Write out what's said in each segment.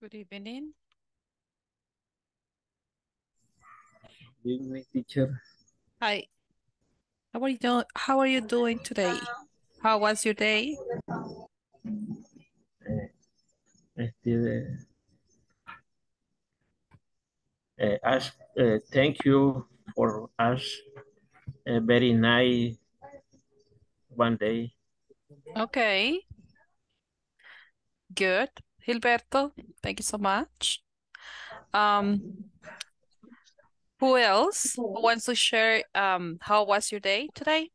Good evening. Good evening, teacher. Hi. How are you doing? How are you doing today? How was your day? Eh, este, eh, ask, eh, thank you for us. A very nice one day. Okay. Good. Gilberto, thank you so much. Um, who else wants to share um how was your day today?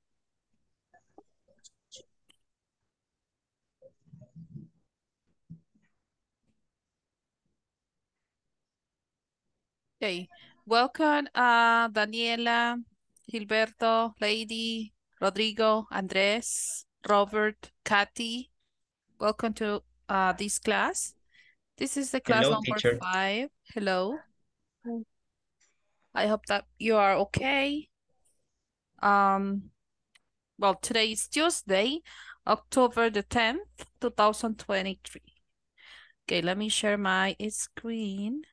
Okay. Welcome, uh, Daniela, Gilberto, Lady, Rodrigo, Andres, Robert, Kathy. Welcome to uh, this class. This is the class Hello, number teacher. five. Hello. I hope that you are okay. Um, well, today is Tuesday, October the 10th, 2023. Okay, let me share my screen.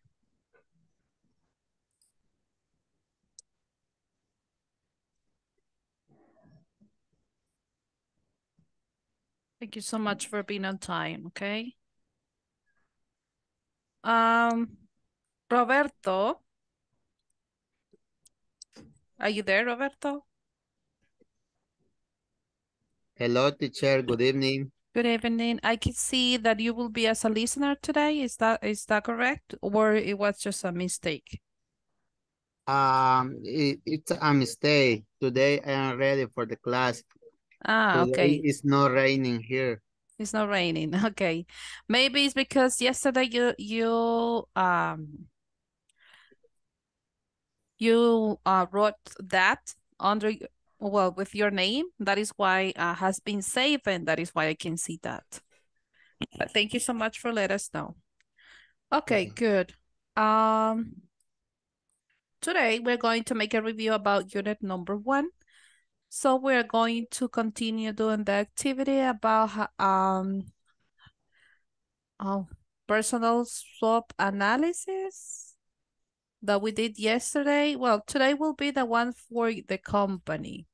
Thank you so much for being on time, okay? Um, Roberto. Are you there, Roberto? Hello, teacher. Good evening. Good evening. I can see that you will be as a listener today. Is that is that correct? Or it was just a mistake? Um, it, it's a mistake. Today I am ready for the class. Ah, okay. It's not raining here. It's not raining. Okay. Maybe it's because yesterday you you um you uh wrote that under well with your name. That is why uh has been saved and that is why I can see that. But thank you so much for letting us know. Okay, Okay. good. Um today we're going to make a review about unit number one. So we're going to continue doing the activity about um oh, personal SWOT analysis that we did yesterday. Well, today will be the one for the company.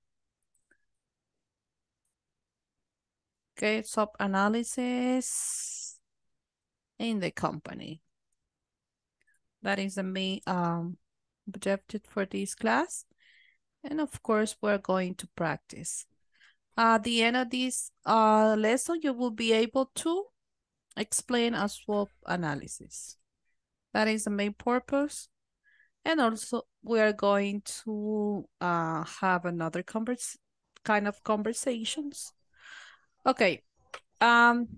Okay, SWOT analysis in the company. That is the main um objective for this class. And of course, we're going to practice. At the end of this uh, lesson, you will be able to explain a SWOT analysis. That is the main purpose. And also, we are going to uh, have another converse kind of conversations. Okay. Um,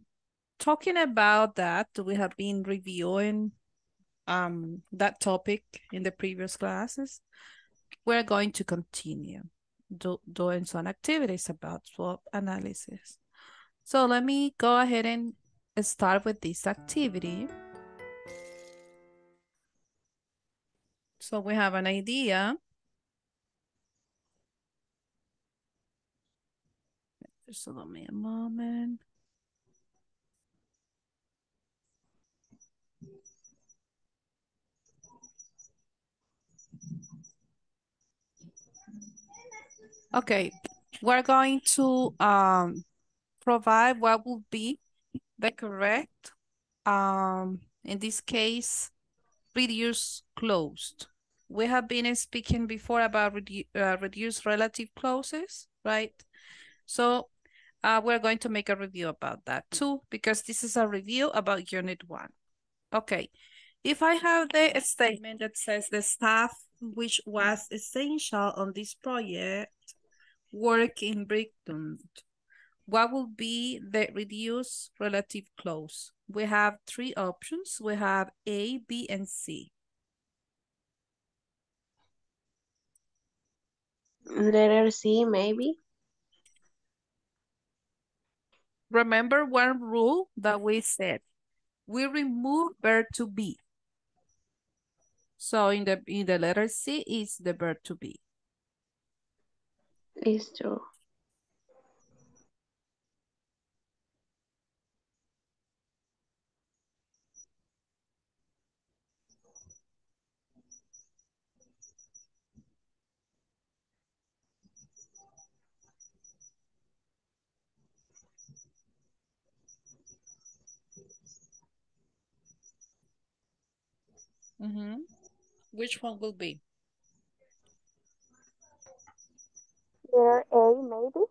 talking about that, we have been reviewing um that topic in the previous classes. We're going to continue do, doing some activities about SWOT analysis. So let me go ahead and start with this activity. So we have an idea. Just allow me a moment. Okay, we're going to um provide what will be the correct um in this case reduce closed. We have been speaking before about redu uh, reduce relative clauses, right? So uh, we're going to make a review about that too, because this is a review about unit one. Okay, if I have the statement that says the staff which was essential on this project work in Brighton, what will be the reduced relative clause? We have three options. We have A, B, and C. Letter C, maybe. Remember one rule that we said. We remove verb to be. So in the in the letter C is the verb to be. Listo. Mm -hmm. Which one will be? Letter A, maybe?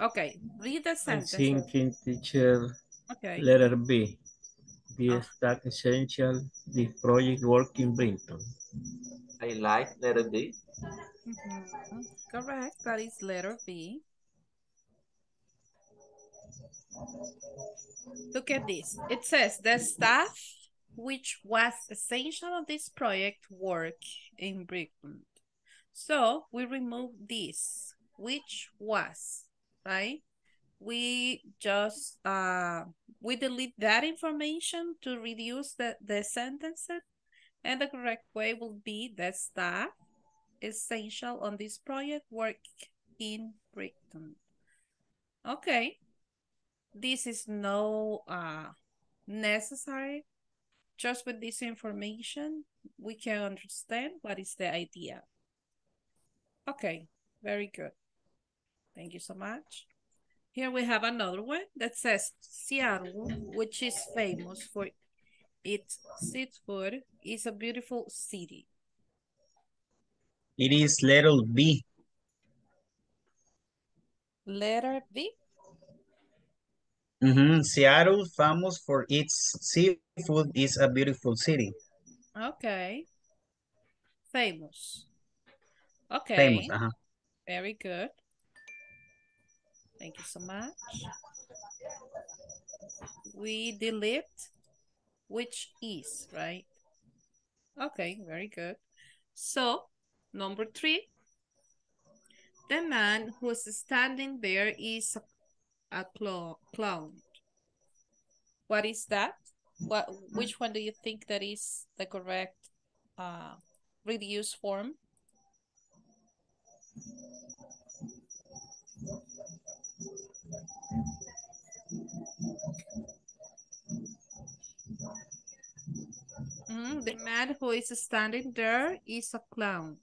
Okay, read the I'm sentence. thinking teacher Okay. letter B. The Ah. stack essential, the project work in Brinton. I like letter B. Mhm. Correct. That is letter B. Look at this. It says the staff which was essential on this project work in Brickland. So we remove this, which was, right? We just uh we delete that information to reduce the, the sentences. And the correct way will be the staff essential on this project work in Brickton. Okay. This is no uh necessary. Just with this information, we can understand what is the idea. Okay, very good. Thank you so much. Here we have another one that says Seattle, which is famous for its seafood, is a beautiful city. It is letter B. Letter B. Mhm, Seattle, famous for its seafood, is a beautiful city. Okay. Famous. Okay. Famous, uh-huh. Very good. Thank you so much. We delete which is, right? Okay, very good. So, number three. The man who's standing there is a, a clo- clown. What is that? What? Which one do you think that is the correct uh, reduced form? Mm, the man who is standing there is a clown.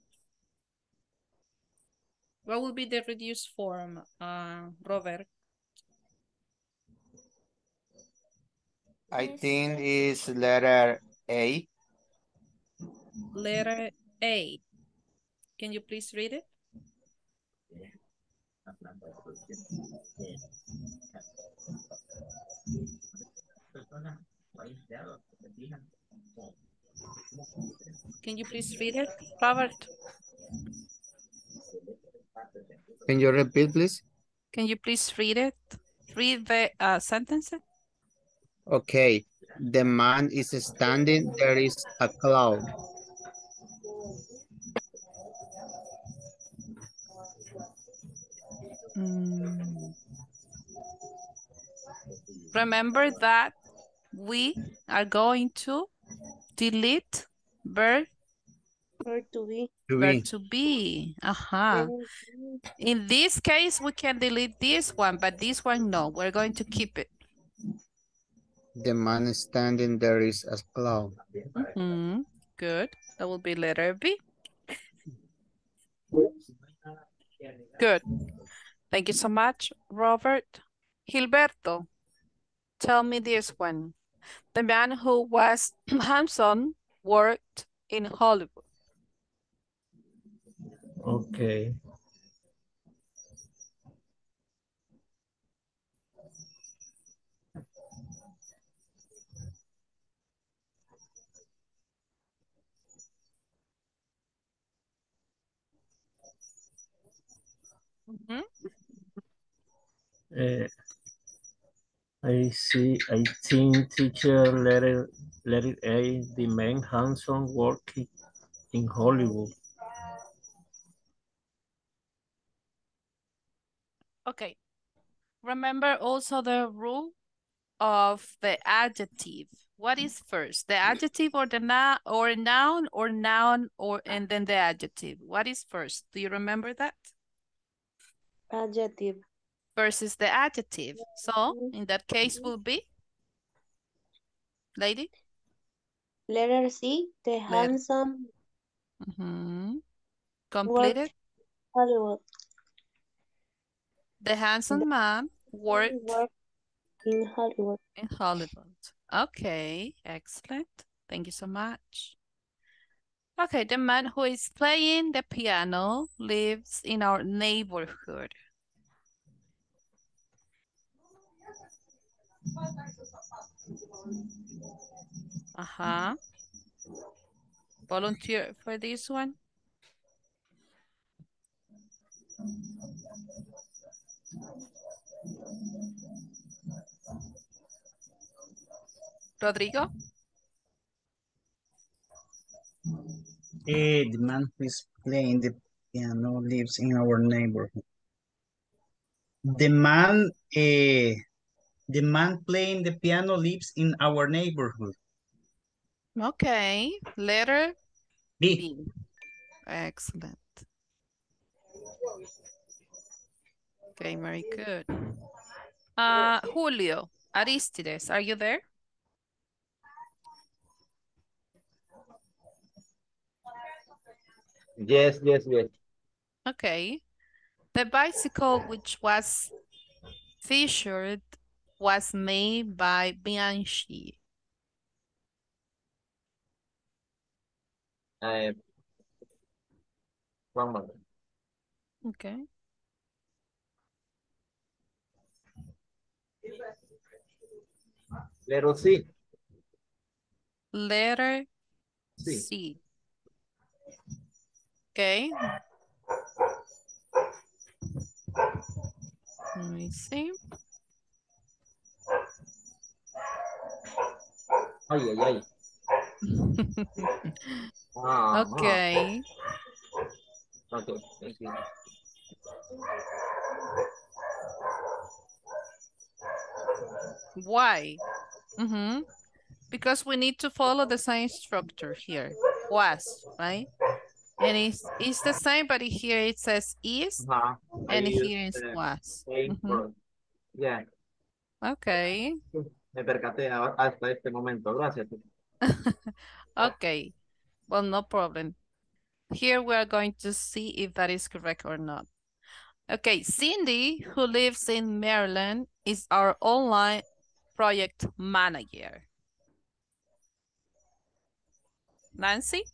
What will be the reduced form, uh, Robert? I think is letter A. Letter A. Can you please read it? Can you please read it, Robert? Can you repeat, please? Can you please read it? Read the uh, sentences. Okay. The man is standing, there is a cloud. Mm. Remember that we are going to delete verb, Verb to be. To verb to be. Uh-huh. In this case, we can delete this one, but this one, no, we're going to keep it. The man is standing, there is a cloud. Hmm, good. That will be letter B. Good. Thank you so much, Robert. Gilberto, tell me this one. The man who was handsome worked in Hollywood. Okay. Mhm. Uh, I see, I think teacher letter, letter A, the man handsome working in Hollywood. Okay. Remember also the rule of the adjective. What is first, the adjective or the noun or noun or noun or and then the adjective? What is first? Do you remember that? Adjective. Versus the adjective. So Mhm. in that case will be lady. Letter C. The Letter- handsome Mhm. Completed. Hollywood. The handsome man worked Work in Hollywood. in Hollywood. Okay, excellent. Thank you so much. Okay, the man who is playing the piano lives in our neighborhood. Uh-huh. Volunteer for this one? Rodrigo? Eh, the man who is playing the piano lives in our neighborhood. The man, eh, the man playing the piano lives in our neighborhood. Okay, letter B. B. Excellent. Okay, very good. Uh, Julio, Aristides, are you there? Yes, yes, yes. Okay. The bicycle which was featured was made by Bianchi. Uh, one moment. Okay. Letter C. Letter C. C. Okay. Let me see. Ay, ay, ay. Ah, Okay. Okay, thank you. Why? Mm-hmm. Because we need to follow the same structure here. Was, right? And it's, it's the same, but here it says is, Ajá. and I use here is was. same Mhm. Yeah, Okay, me percaté a- hasta este momento. Gracias. okay. Well, no problem. Here we are going to see if that is correct or not. Okay, Cindy, who lives in Maryland, is our online project manager. Nancy?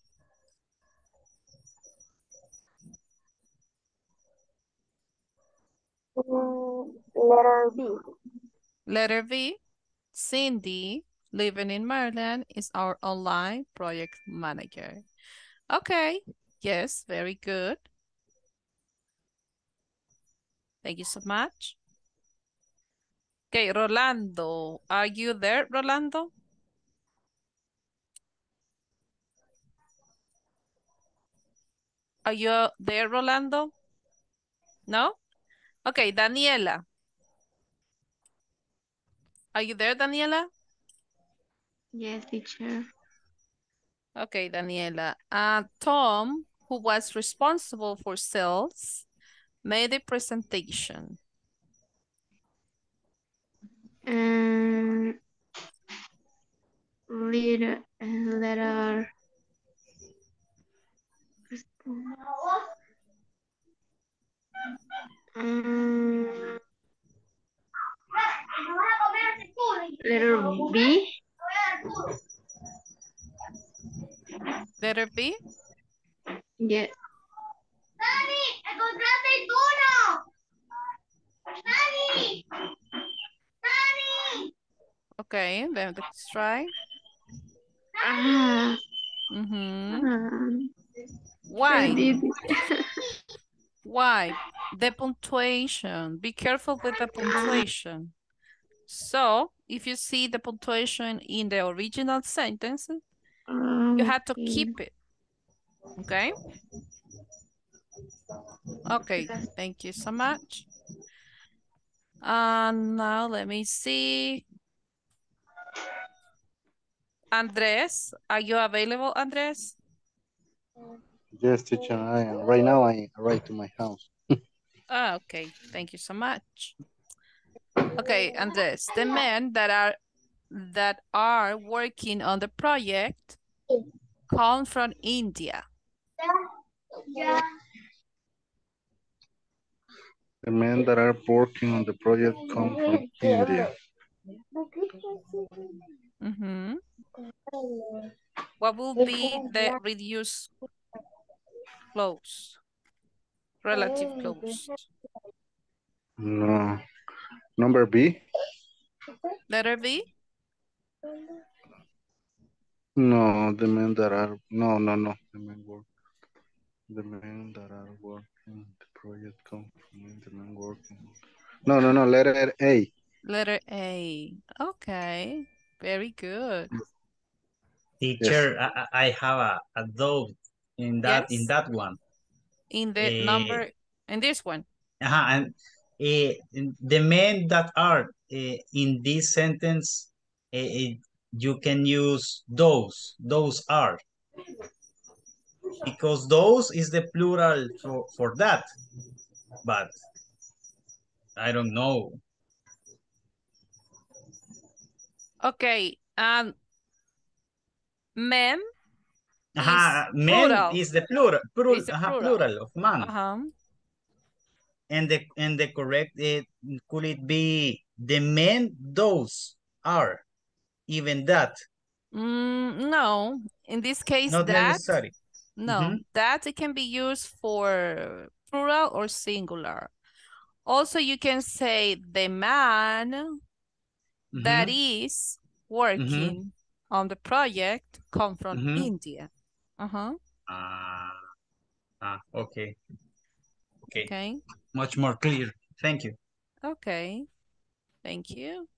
Mm, letter B. Letter B, Cindy, living in Maryland, is our online project manager. Okay, yes, very good. Thank you so much. Okay, Rolando, are you there, Rolando? Are you there, Rolando? No? Okay, Daniela. Are you there, Daniela? Yes, teacher. Okay, Daniela. Uh, Tom, who was responsible for sales, made a presentation. Um, letter, letter. Um, letter B. Letter B? Yeah. Okay, then let's try. Ah, Mm-hmm. um, Why? Why? The punctuation. Be careful with the punctuation. So, if you see the punctuation in the original sentence, you have to keep it. Okay? Okay, thank you so much. And now let me see. Andres, are you available, Andres? Yes, teacher, I am. Right now, I arrived to my house. Ah, okay, thank you so much. Okay, Andres, the men that are that are working on the project come from India. The men that are working on the project come from India. Mm-hmm. What will be the reduced clause? Relative clause. No. Number B? Letter B? No, the men that are, no, no, no, the men work. The men that are working, the project come from the men working. No, no, no, letter A. Letter A. Okay. Very good. Teacher, I, I I have a, a doubt in that in that one. In the Eh, number, in this one. Uh-huh, and uh, the men that are uh, in this sentence, uh, you can use those, those are. Because those is the plural for, for that. But I don't know. Okay. Um, men Ajá, is men plural. is the plural, plural, Is the ajá, plural. plural of man. Uh-huh. And the and the correct it could it be the men those are even that Mm, no. In this case, not that necessary. no, Mhm. that it can be used for plural or singular. Also, you can say the man that Mhm, is working on the project come from Mhm. India. Uh-huh. Ah, ah, okay. Okay, Okay. Much more clear. Thank you. Okay. Thank you.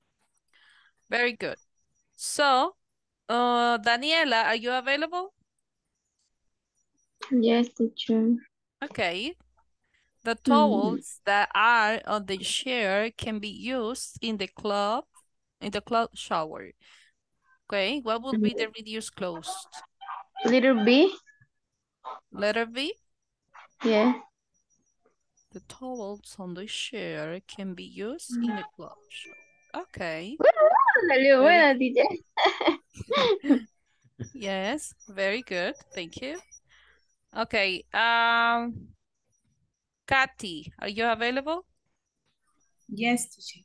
Very good. So, uh, Daniela, are you available? Yes, teacher. Okay. The towels that are on the chair can be used in the club, in the club shower. Okay, what would be the reduced closed? Little B. Letter B, Yes. The towels on the chair can be used in the club shower. Okay, Salió buena, teacher. yes, very good. Thank you. Okay, um, Kathy, are you available? Yes, teacher.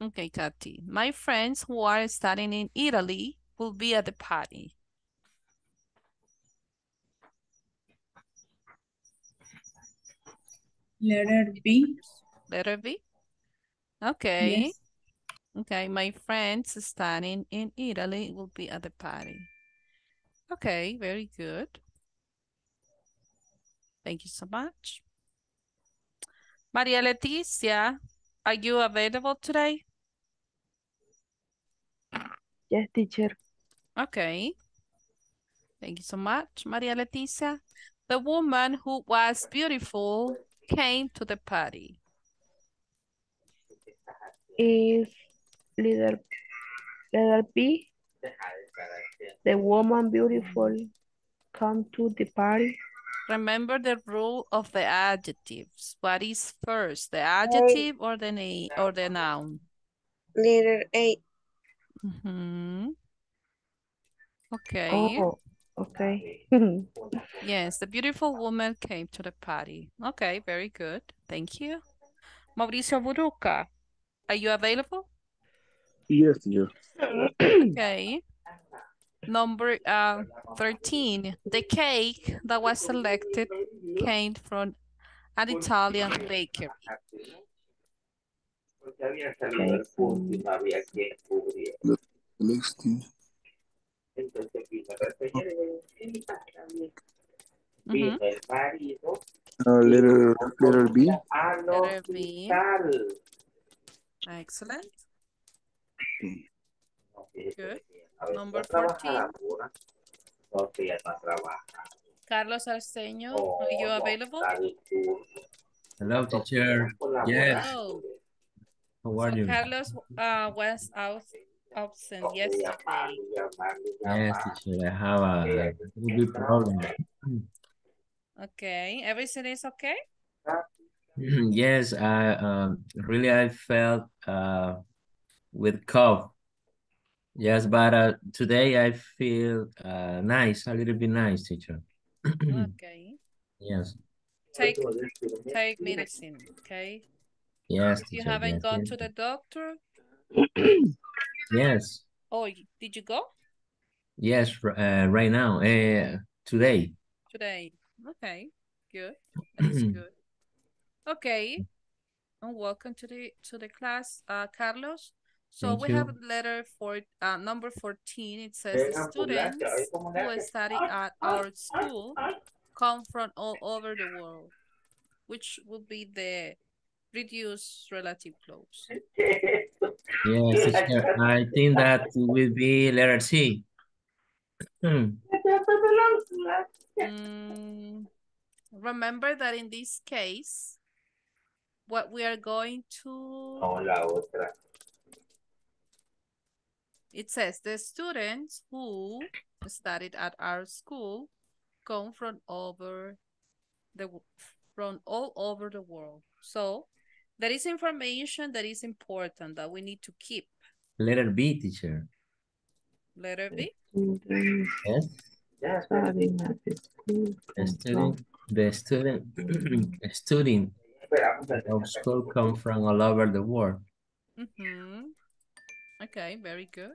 Okay, Kathy. My friends who are studying in Italy will be at the party. Letter B. Letter B. Okay. Yes. Okay, my friends studying in Italy will be at the party. Okay, very good. Thank you so much. Maria Leticia, are you available today? Yes, teacher. Okay. Thank you so much, Maria Leticia. The woman who was beautiful came to the party. Is leader letter B. The woman beautiful come to the party. Remember the rule of the adjectives. What is first, the adjective or the name or the noun? Letter A. Mhm. Okay. Oh, okay. Yes, the beautiful woman came to the party. Okay, very good. Thank you. Mauricio Buruca, are you available? Yes, teacher. Okay. Number uh, 13. The cake that was selected came from an Italian bakery. Next thing. Mhm. Uh, letter, letter B. Letter B. Excellent. Good. Number 14. Carlos Arceño, are you available? Hello, teacher. Yes. Oh, How are so you? Carlos uh, was out absent yesterday. Yes, teacher. I have a little bit problem. Okay, everything is okay? Yes, I um really I felt uh with cough. Yes, but uh, today I feel uh nice, a little bit nice, teacher. Okay. Yes. Take take medicine, okay? Yes, Teacher, You haven't yes, gone yes. to the doctor? Yes, Oh, did you go yes, uh, right now, uh, today. today? Okay, good. That is good. Okay, and welcome to the to the class, uh, Carlos. So Thank we have a letter for uh, number 14. It says the students who study at our school come from all over the world, which would be the reduced relative clause. Yes, teacher. I think that will be letter C. Hmm. Mm, remember that in this case, what we are going to, it says the students who studied at our school come from over the from all over the world. So there is information that is important that we need to keep. Letter B, teacher. Letter B. Students Yes. studying at the school The student, the student, student of school come from all over the world. Mm-hmm. Okay, very good.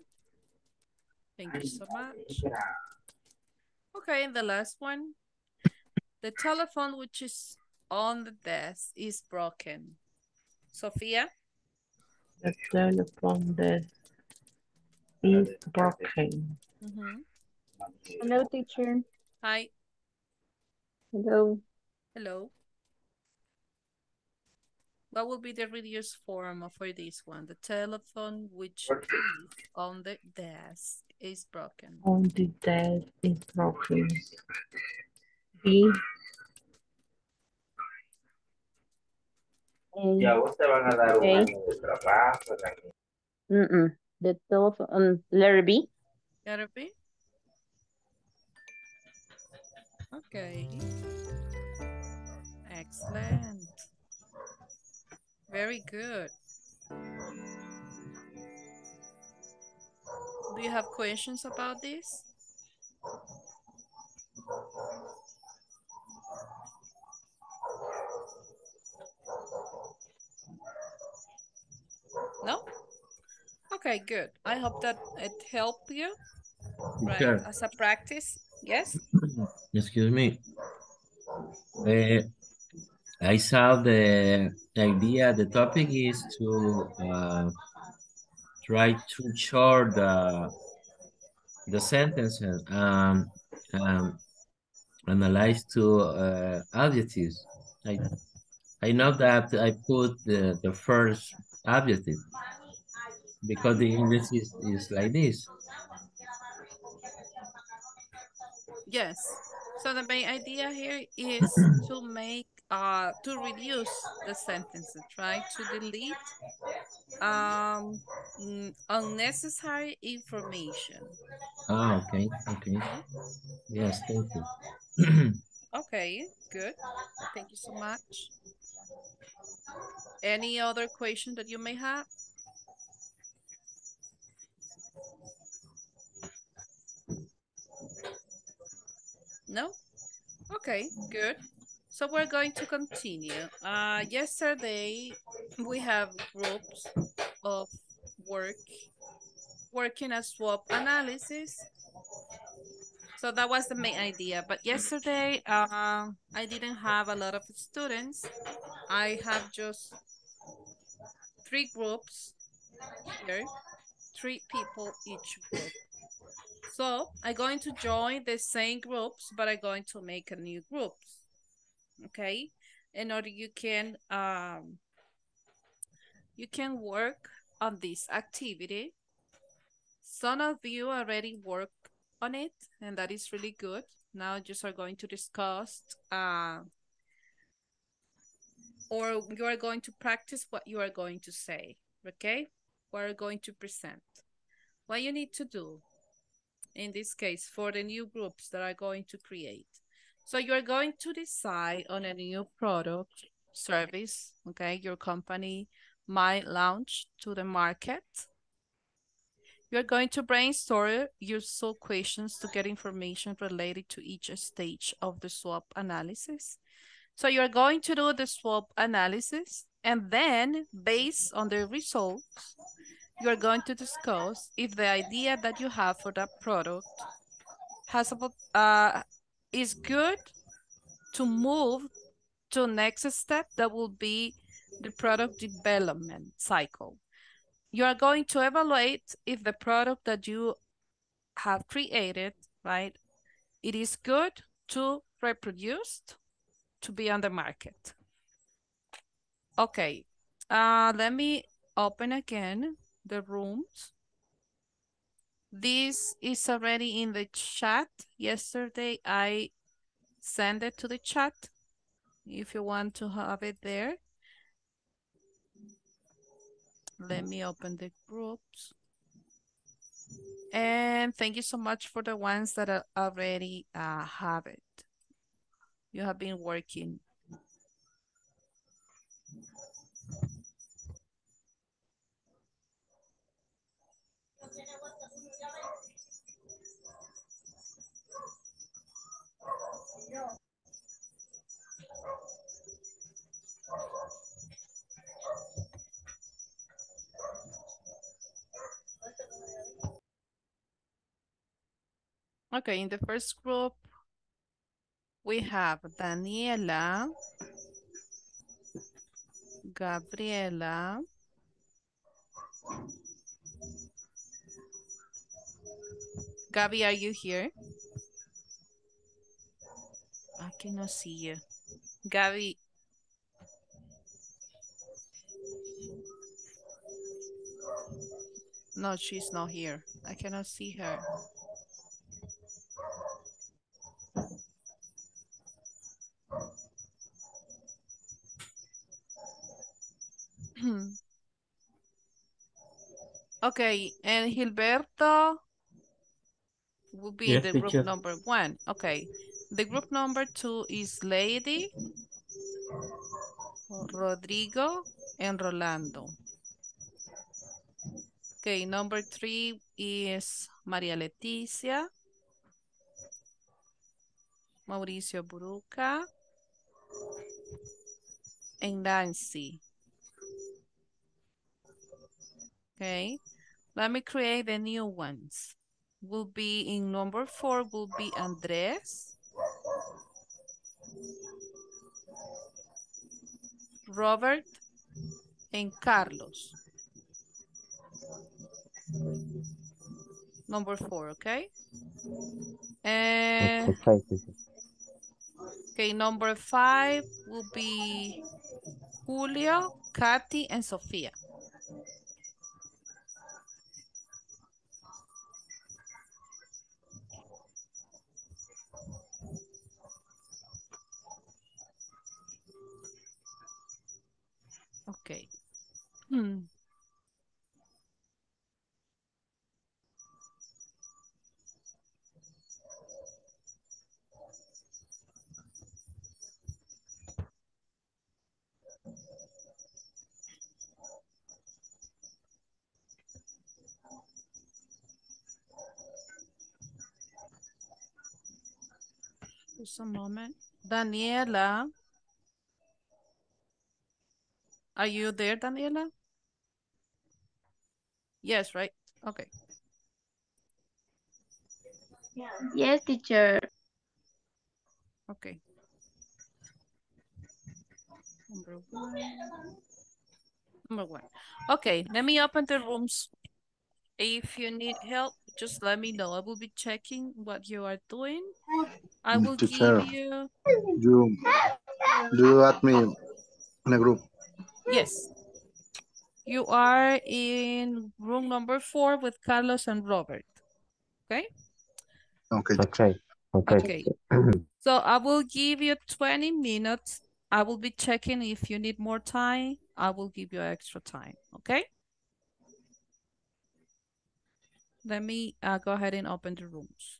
Thank you so much. Okay, and the last one. The telephone which is on the desk is broken. Sophia? The telephone desk is broken. Mm-hmm. Hello, teacher. Hi. Hello. Hello. What will be the reduced form for this one? The telephone which is on the desk is broken. On the desk is broken. B Eh, Ya vos te van a dar un Ok. año de trabajo. tranquilo. mm-mm. The telephone, um, letter B. Gotta be? Okay. Excellent. Very good. Do you have questions about this? No? Okay, good. I hope that it helped you. Right, as a practice, yes? excuse me. Uh, I saw the idea, the topic is to uh, try to short the, the sentences, um, um, analyze to uh, adjectives. I, I know that I put the, the first adjective because the English is, is like this. Yes. So the main idea here is to make uh to reduce the sentences, right? To delete um unnecessary information. Ah, okay, okay. Yes, thank you. Okay, good. Thank you so much. Any other question that you may have? No? Okay, good. So we're going to continue. Uh, yesterday, we have groups of work, working a SWOT analysis. So that was the main idea. But yesterday, uh, I didn't have a lot of students. I have just three groups here, three people each group. So I'm going to join the same groups, but I'm going to make a new group. Okay, in order you can um you can work on this activity. Some of you already work on it, and that is really good. Now just are going to discuss uh or you are going to practice what you are going to say. Okay, what are going to present. What you need to do in this case for the new groups that are going to create. So you're going to decide on a new product, service, okay, your company might launch to the market. You're going to brainstorm your useful questions to get information related to each stage of the SWOT analysis. So you're going to do the SWOT analysis And then based on the results, you are going to discuss if the idea that you have for that product has a, uh, is good to move to next step that will be the product development cycle. You are going to evaluate if the product that you have created, right, it is good to reproduce to be on the market. Okay, uh, let me open again the rooms. This is already in the chat. Yesterday I sent it to the chat if you want to have it there. Let me open the groups. And thank you so much for the ones that are already uh, have it. You have been working. Okay, in the first group, we have Daniela, Gabriela, Gabi, are you here? Cannot see you. Gabi. No, she's not here. I cannot see her. Okay, and Gilberto will be Yes, the teacher. group number one. Okay, the group number two is Lady, Rodrigo, and Rolando. Okay, number three is Maria Leticia, Mauricio Buruca, and Nancy. Okay, let me create the new ones. Will be in number four will be Andres, Robert, and Carlos. Number four, okay? And okay, number five will be Julio, Katy, and Sofia. Hmm. Just a moment. Daniela. Are you there, Daniela? Yes, right? Okay. Yes, teacher. Okay. Number one. Number one. Okay, let me open the rooms. If you need help, just let me know. I will be checking what you are doing. I will Teacher. give you, You, do you add me in a group? yes. You are in room number four with Carlos and Robert. Okay? Okay. Okay. Okay. Okay. So I will give you 20 minutes. I will be checking if you need more time. I will give you extra time. Okay? Let me uh, go ahead and open the rooms.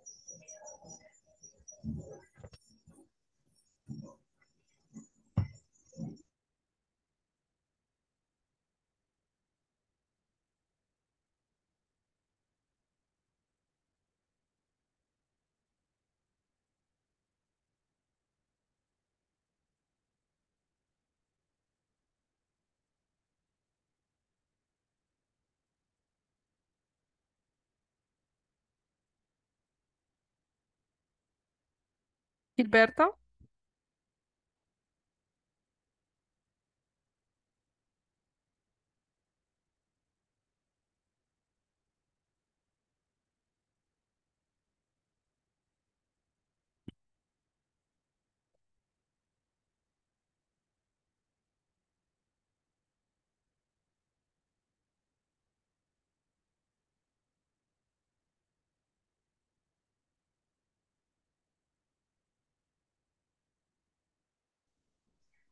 Gilberto?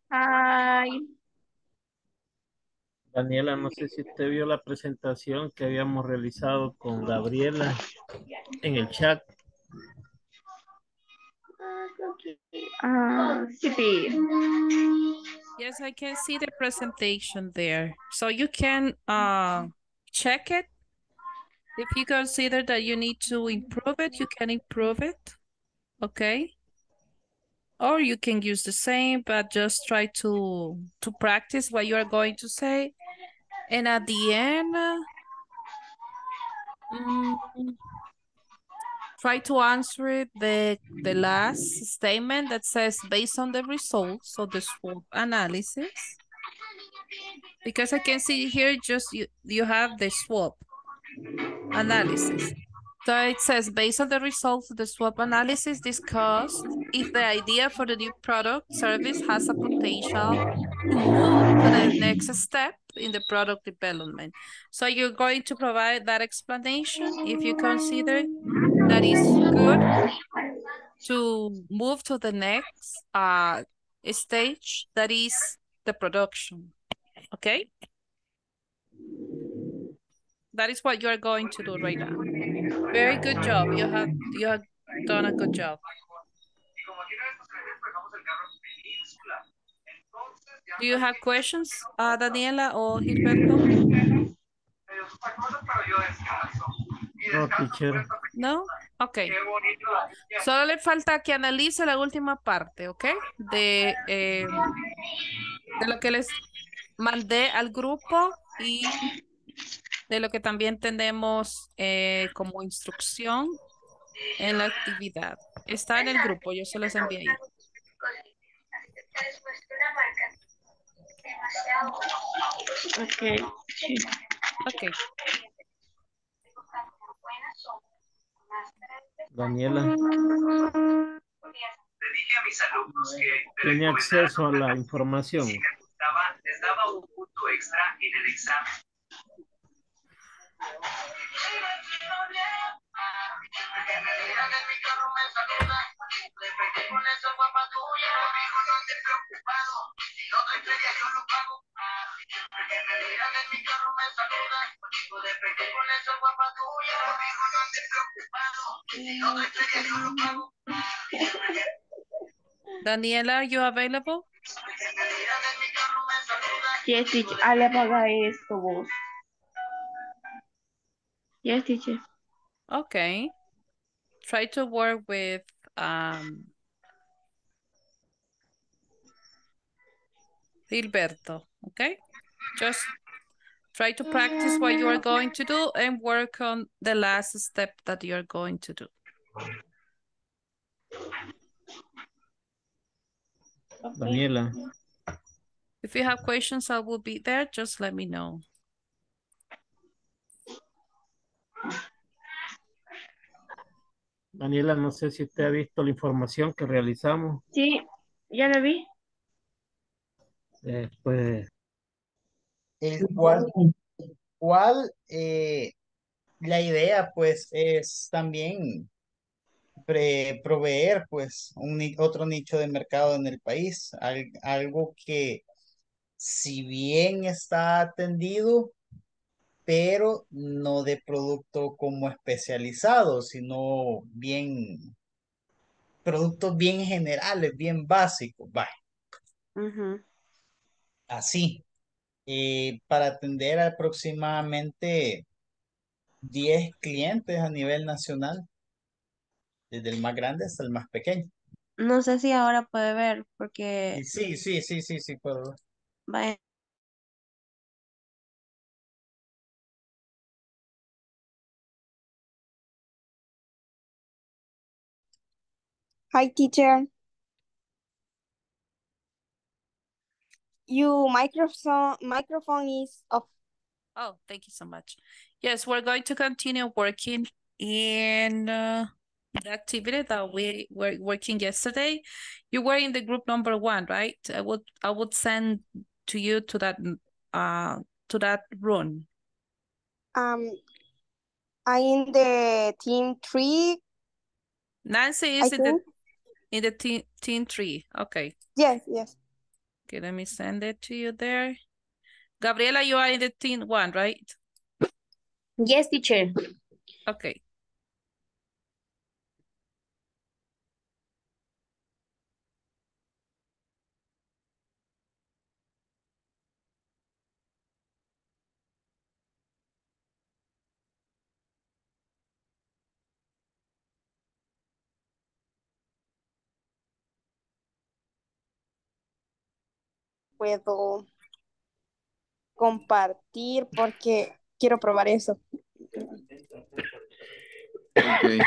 Ay, Daniela, no sé si usted vio la presentación que habíamos realizado con Gabriela en el chat. ah, sí. Yes, I can see the presentation there. So you can uh, check it. If you consider that you need to improve it, you can improve it. Okay. Or you can use the same, but just try to to practice what you are going to say. And at the end, mm, try to answer it the the last statement that says based on the results of the SWOT analysis. Because I can see here just you you have the SWOT analysis. So it says based on the results of the SWOT analysis discussed if the idea for the new product service has a potential to move to the next step in the product development. So you're going to provide that explanation if you consider that is good to move to the next uh stage that is the production. Okay? That is what you are going to do right now. Very good job. You have you have done a good job. Do you have questions, uh, Daniela or Gilberto? No, teacher. No? Ok. Solo le falta que analice la última parte, ¿ok? De, eh, de lo que les mandé al grupo y de lo que también tenemos eh, como instrucción en la actividad. Está en el grupo, yo se los envié ahí. Ok. Ok. Daniela. Tiene acceso a la información. les daba un punto extra en el examen. Daniela, are you available? Yes, teacher. Ah, le apaga esto vos. Yes, teacher. Okay. Try to work with um Gilberto, okay? Just try to practice what you are going to do and work on the last step that you're going to do. Daniela. If you have questions, I will be there. Just let me know. Daniela, no sé si usted ha visto la información que realizamos. Sí, ya lo vi. Eh, pues, El cual, cual eh, la idea pues es también pre- proveer pues un, otro nicho de mercado en el país, al- algo que si bien está atendido, pero no de producto como especializado, sino bien, productos bien generales, bien básicos, vaya, así. eh, para atender aproximadamente 10 clientes a nivel nacional, desde el más grande hasta el más pequeño. No sé si ahora puede ver, porque sí, sí, sí, sí, sí, puedo. ver. vaya. Hi, teacher. Your microphone microphone is off. Oh, thank you so much. Yes, we're going to continue working in uh, the activity that we were working yesterday. You were in the group number one, right? I would I would send to you to that uh to that room. Um, I in the team three. Nancy I is in the think. In the team team three. Okay. Yes, yes. Okay, let me send it to you there. Gabriela, you are in the team one, right? Yes, teacher. Okay. Puedo compartir porque quiero probar eso. Okay.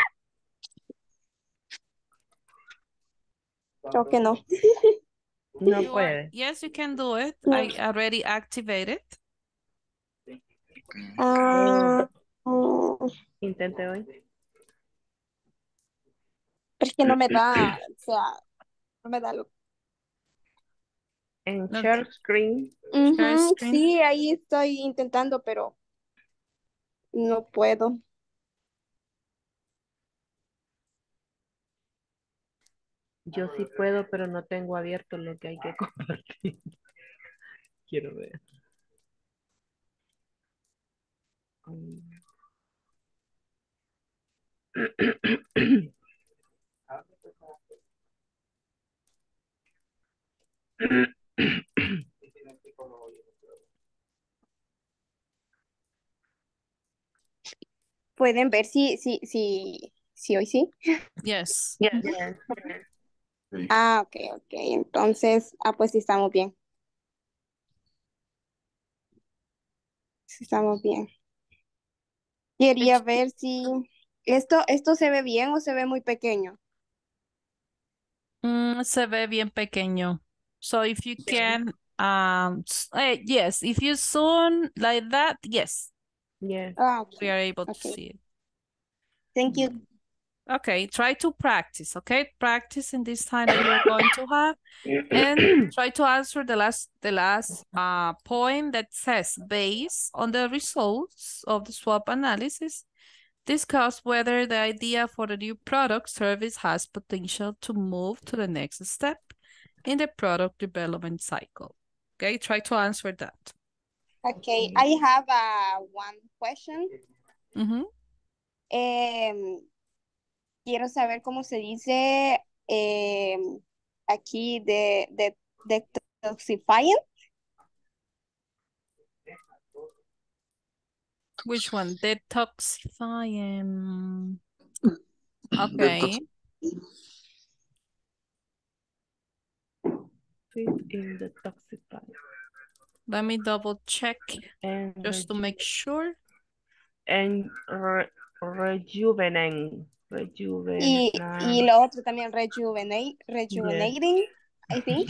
Creo que no. You are- yes, you can do it. I already activated. Ah, mm, Intente hoy. es que no me da, o sea, no me da lo. En share screen. Ujú, Share screen. sí, ahí estoy intentando, pero no puedo. Yo sí puedo, pero no tengo abierto lo que hay que compartir. Quiero ver. Pueden ver si, si, si, si hoy sí. Yes. Ah, ok, ok. Entonces, ah, pues sí estamos bien. Sí estamos bien. Quería ver si esto, esto se ve bien o se ve muy pequeño. Mm, se ve bien pequeño. So if you can, um, s- eh, yes, if you zoom like that, yes, Yes. Ah, we are able to see it. Thank you. Okay, try to practice, okay? Practice in this time that you're going to have and try to answer the last the last uh point that says based on the results of the SWOT analysis, discuss whether the idea for the new product service has potential to move to the next step in the product development cycle. Okay, try to answer that. Okay, I have uh, one question. Mhm. Em, quiero saber cómo se dice em, aquí de, de, detoxifying. Which one? Detoxifying. Okay. Fit in the toxic toxify. Let me double check And just to make sure. And re rejuvenate. Y, Rejuvenate. y lo otro también rejuvenate, rejuvenating, I think.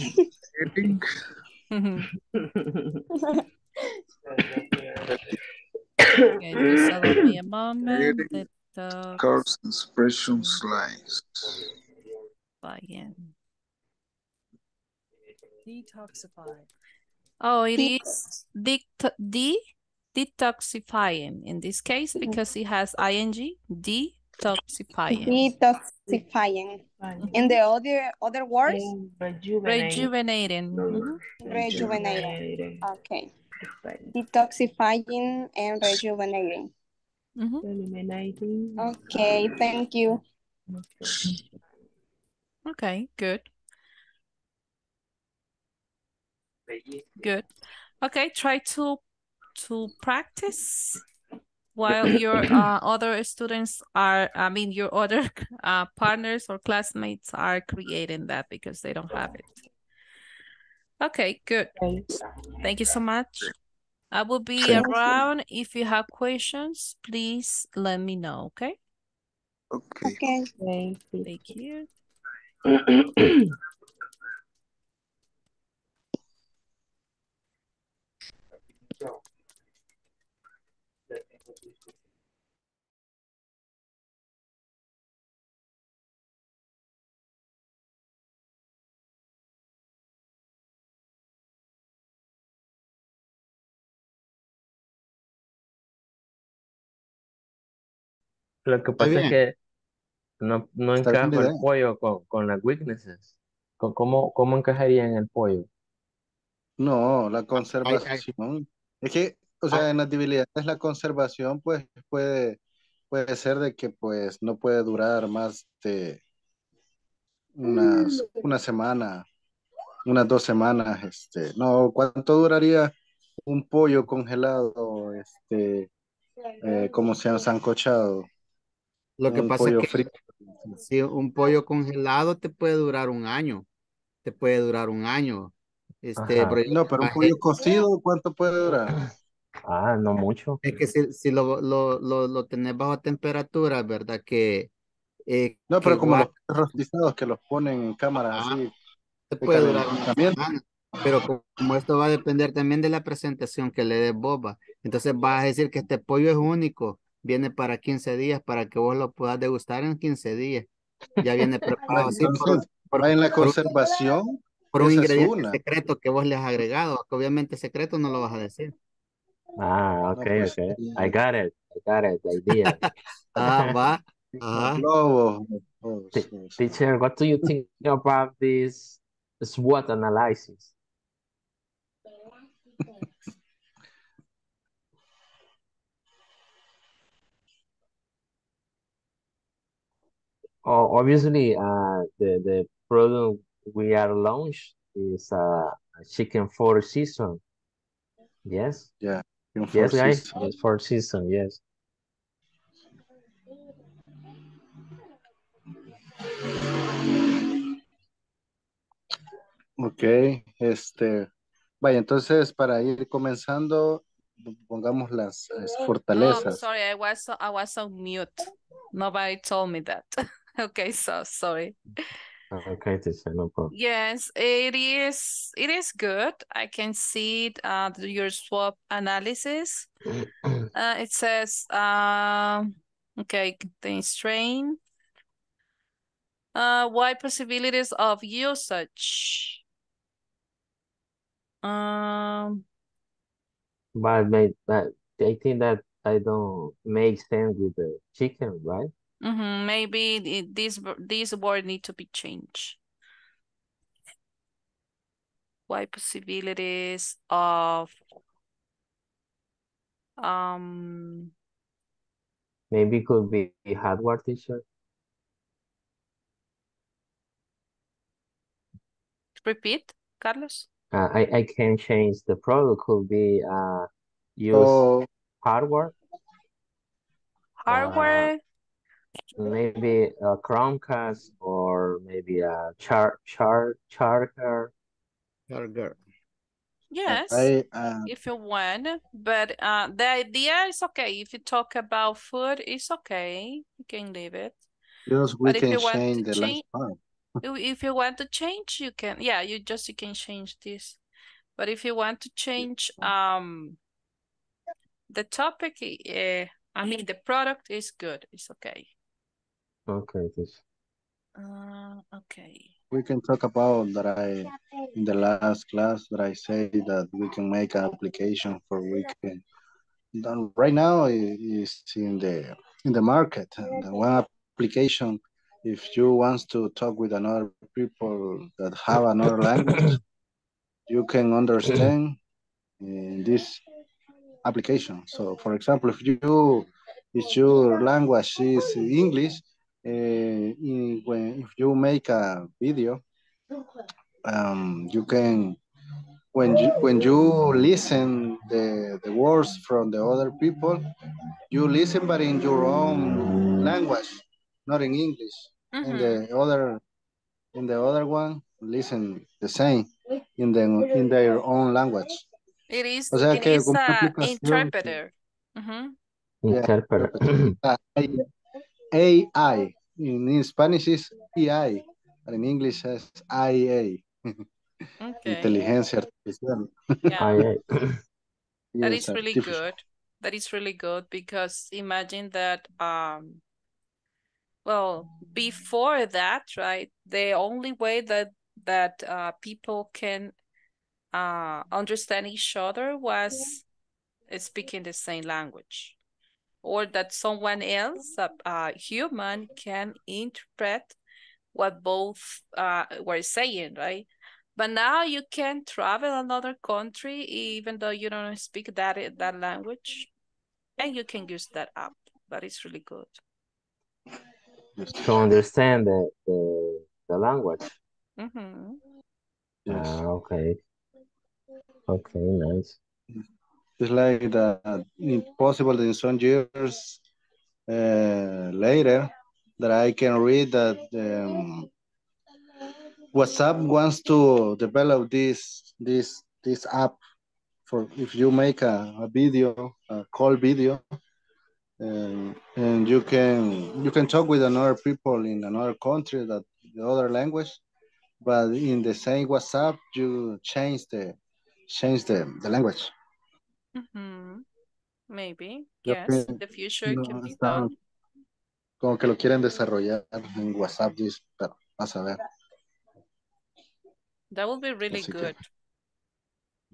Okay, just allow me a moment. Detoxifying. Cards expression slides. Detoxify. Oh, it is det de detoxifying in this case because it has ing detoxifying. Detoxifying. And the other other words? Rejuvenate. Rejuvenating. mhm. Rejuvenating. Okay. Detoxifying and rejuvenating. Eliminating. Okay, thank you. Okay, good. Good. Okay, try to to practice while your uh, other students are, I mean, your other uh, partners or classmates are creating that because they don't have it. Okay, good. Thank you so much. I will be Thank you. around. If you have questions, please let me know, okay? Okay. Okay. Thank you. Thank you. Lo que pasa es que no, no encajo el pollo con, con las weaknesses. ¿Cómo, cómo encajaría en el pollo? No, la conservación. Es que, o sea, en las debilidades la conservación, pues, puede, puede ser de que, pues, no puede durar más de unas, una semana, unas dos semanas, este, no, ¿cuánto duraría un pollo congelado, este, eh, como se llama, sancochado? Lo que Un pasa es que frito. si un pollo congelado te puede durar un año, te puede durar un año. Este, pero yo No, pero un pollo cocido, ¿cuánto puede durar? Ah, no mucho. es que si, si lo, lo, lo, lo tenés bajo temperatura, ¿verdad? Que, eh, No, que pero como los guarda- rostizados que los ponen en cámaras Ajá. así, de puede durar semana. Pero co- como esto va a depender también de la presentación que le des boba, entonces vas a decir que este pollo es único, viene para 15 días, para que vos lo puedas degustar en 15 días. Ya viene preparado así por, por- va en la conservación, por un esa es ingrediente una. secreto que vos le has agregado, que obviamente secreto no lo vas a decir. Ah, No, ok, pues, ok. sí. I got it. I got it. The idea. Ah, va. Te- los- Teacher, what do you think about this SWOT analysis? Oh, obviously, uh, the the product we are launched is a chicken four season. Yes, Yeah, yes, guys, season. it's four season. Yes. Ok, este, vaya, entonces para ir comenzando, pongamos las fortalezas. sorry, I was I was on mute. Nobody told me that. Okay, so sorry. Okay, teacher, no problem. Yes, it is. It is good. I can see it, uh, your SWOT analysis. Uh, it says, um, okay, contains strain. Uh, wide possibilities of usage. Um, But, but I think that I don't make sense with the chicken, right? Mhm, maybe this this word need to be changed. Why possibilities of um Maybe could be hardware teacher. repeat, Carlos. Uh, I, I can change the product could be uh use O, hardware, Hardware. Maybe a Chromecast or maybe a char char charger. Burger. Yes. I, uh, if you want, but uh, the idea is okay. If you talk about food, it's okay. You can leave it. Yes, we But if can you want change to last change, part. if if you want to change, you can. Yeah, you just you can change this. But if you want to change um the topic, uh, I mean the product is good. It's okay. Okay, this. Uh, okay. We can talk about that I, in the last class that I say that we can make an application for weekend. Then right now is in the, in the market, and the one application, if you want to talk with another people that have another language, you can understand in this application. So for example, if you, if your language is English, in, when, if you make a video, um, you can, when you, when you listen the, the words from the other people, you listen but in your own language, not in English. And the other, in the other one, listen the same in the, in their own language. It is. O sea it que is a aplicación interpreter. Mhm. Yeah, Interpreter. Uh, AI, in Spanish is AI. in English is IA. Okay. Inteligencia artificial. Yeah. That Yes, is really good. That is really good because imagine that um well before that, right? The only way that that uh people can uh understand each other was speaking the same language. Or that someone else, a, a human, can interpret what both uh were saying, right? But now you can travel another country even though you don't speak that that language, and you can use that app. That is really good. To understand the, the, the language. Mm-hmm. Ah, okay. Okay, nice. It's like that it's possible in some years uh, later that I can read that um, WhatsApp wants to develop this this this app for if you make a, a video, a call video, and, and you can you can talk with another people in another country that the other language, but in the same WhatsApp you change the change the, the language. Mm-hmm. Maybe. Yo Yes. the future it no, can be done. como que lo quieren desarrollar en WhatsApp, pero vas a ver. That would be really Así que- good.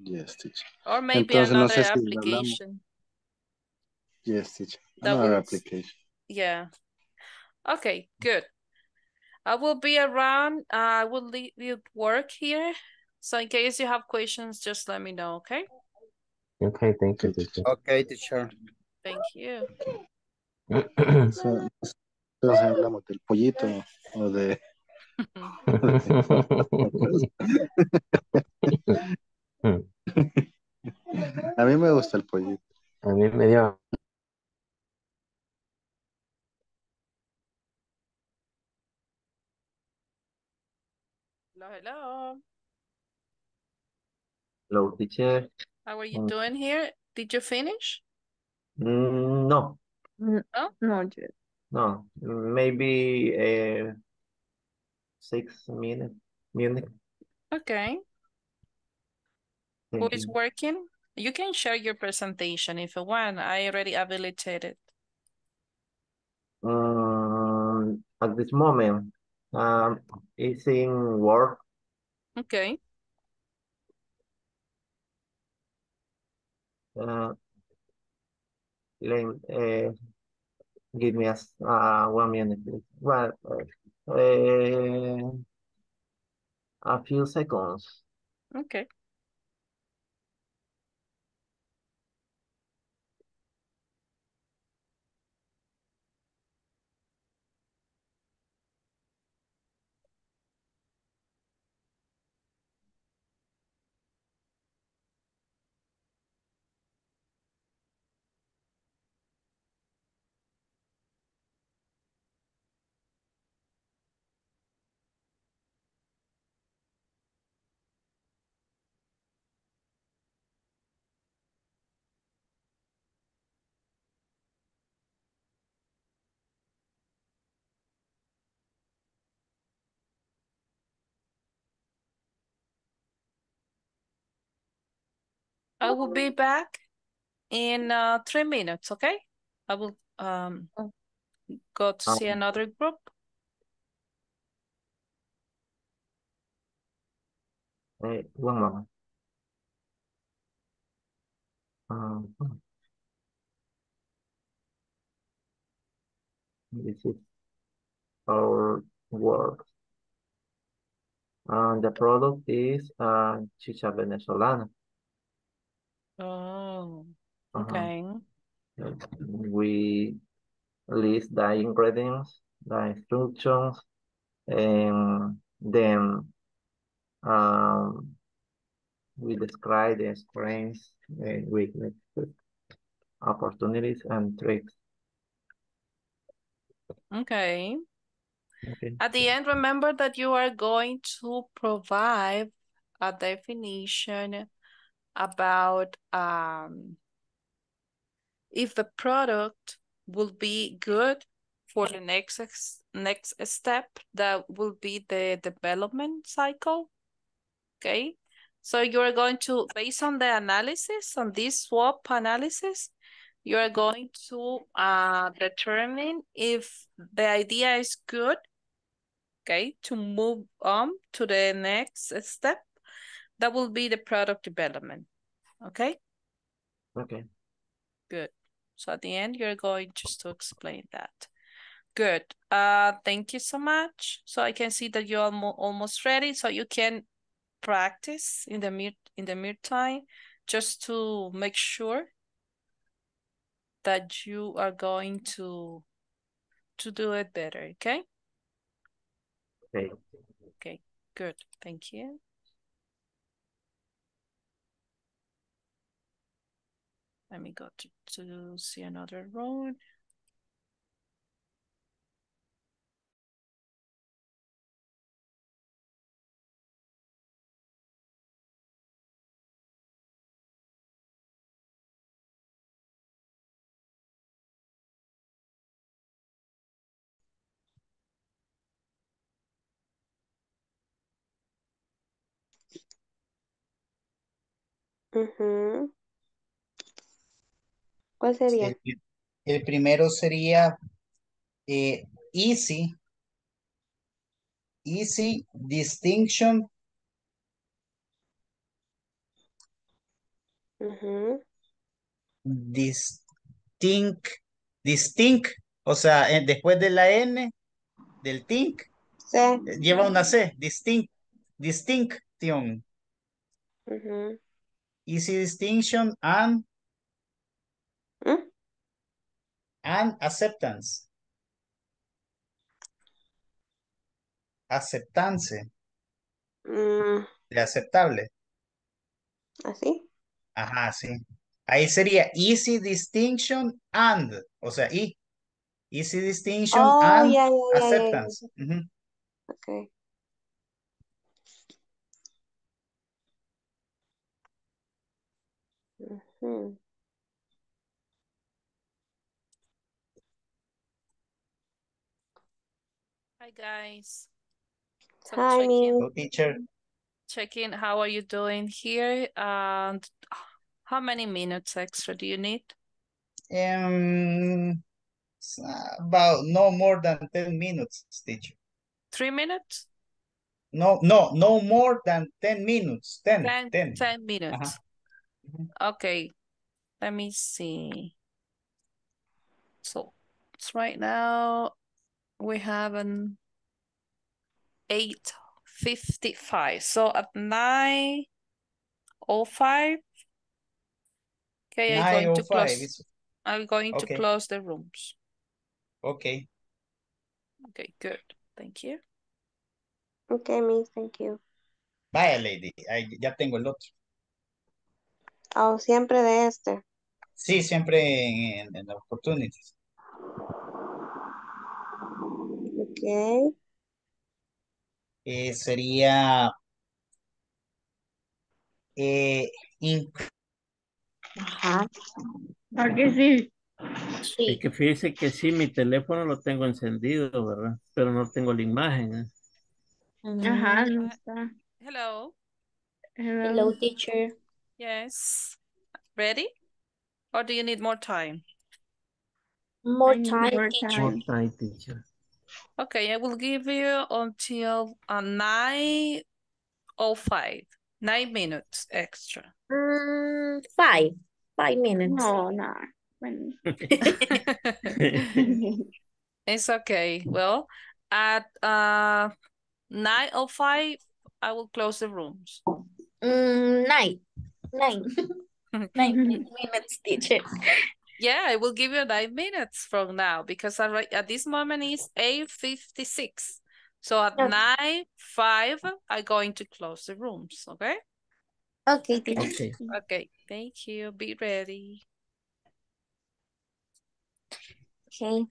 Yes, teacher. Or maybe Entonces, no another sé si application. Yes, teacher. That Another application. Yeah. Okay, good. I will be around. I will leave you work here. So in case you have questions, just let me know, okay? Okay, thank you, teacher. Okay, teacher. Thank you. So, entonces hablamos del pollito o de... A mí me gusta el pollito. A mí me dio. Hello, hello. Hello, teacher. How are you Mm. doing here? Did you finish? Mm, no, No? No, yet. no, maybe uh, six minutes. Minute. Okay. Who Thank is you. working? You can share your presentation if you want. I already habilitated. Um, at this moment, um, it's in work. Okay. Uh, let, uh, give me a, uh, one minute, please. Well, uh, a few seconds. Okay. I will be back in uh, three minutes, okay? I will um go to see another group. Uh, one moment. Um, this is our work. And the product is uh, chicha venezolana. Oh, Uh-huh. okay. We list the ingredients, the instructions, and then um, we describe the strengths, uh, weaknesses, opportunities, and tricks. Okay. Okay. At the end, remember that you are going to provide a definition about um if the product will be good for the next next step that will be the development cycle. Okay, so you're going to based on the analysis on this SWOT analysis, you are going to uh determine if the idea is good. Okay, to move on to the next step, that will be the product development. Okay. Okay. Good. So at the end, you're going just to explain that. Good. Uh, thank you so much. So I can see that you're almost ready. So you can practice in the mid in the meantime, just to make sure that you are going to to do it better. Okay. Okay. Okay. Good. Thank you. Let me go to, to see another road. Ujú. ¿Cuál sería? El, el primero sería eh, easy. Easy distinction Ujú. distinct, distinct, o sea, eh, después de la N del think, Sí. lleva una C, distinct, distinction, Ujú. easy distinction and, ¿Mm? and acceptance. Aceptance, Mm, de aceptable. ¿Así? Ajá, sí. Ahí sería easy distinction and, o sea, y. Easy distinction Oh, and ya, ya, ya, ya, ya. acceptance. Ujú. Ok. Ujú. Hi guys. So Hi, check Miss. in, Hello, teacher. Checking. How are you doing here? And ah, how many minutes extra do you need? Um, about no more than 10 minutes, teacher. Three minutes? No, no, no more than 10 minutes. 10, 10, 10. 10 minutes. Ajá. Ujú. Okay, let me see. So it's right now we have an 8.55. So at 9.05, okay, I'm oh going to close, is I'm going to close the rooms. Okay. Okay, good. Thank you. Ok, Miss, thank you. Vaya, lady. Ahí ya tengo el otro. Oh, siempre de este. Sí, siempre en, en opportunities. Ok. Eh, sería eh, in- Ajá. ¿A que sí? Es Sí. que fíjese que sí, mi teléfono lo tengo encendido, ¿verdad? Pero no tengo la imagen. ¿eh? Ajá, Mm, no está. hello. Hello, Hello. teacher. Yes. Ready? Or do you need more time? More time, more teacher. More time. time, teacher. Okay, I will give you until uh, 9.05. Nine minutes extra. Mm, five. Five minutes. No, no. Bueno. It's okay. Well, at uh 9.05, I will close the rooms. Mm, nine. Nine. Nine minutes, teacher. Yeah, I will give you nine minutes from now because at, at this moment is 8.56. So at Okay. nine five, I'm going to close the rooms, okay? Okay, teacher. Okay. Okay, thank you. Be ready. Okay.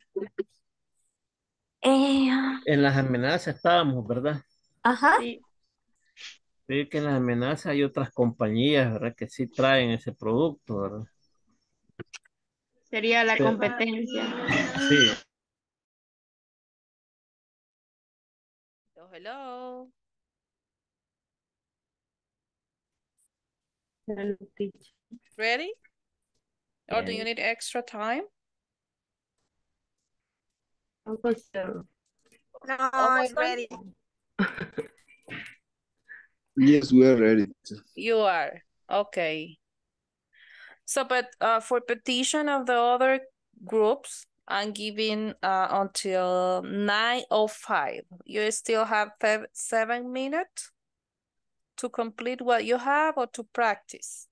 Eh, En las amenazas estábamos, ¿verdad? ajá. Sí. Sí, que en las amenazas hay otras compañías, ¿verdad? Que sí traen ese producto, ¿verdad? Sería la competencia. Sí. Oh, hello. Hello, teacher. Ready? Or do you need extra time? Almost there. No, oh Almost ready. yes, we are ready. You are. Okay. So, but uh, for petition of the other groups, I'm giving uh, until 9.05. You still have seven minutes to complete what you have or to practice.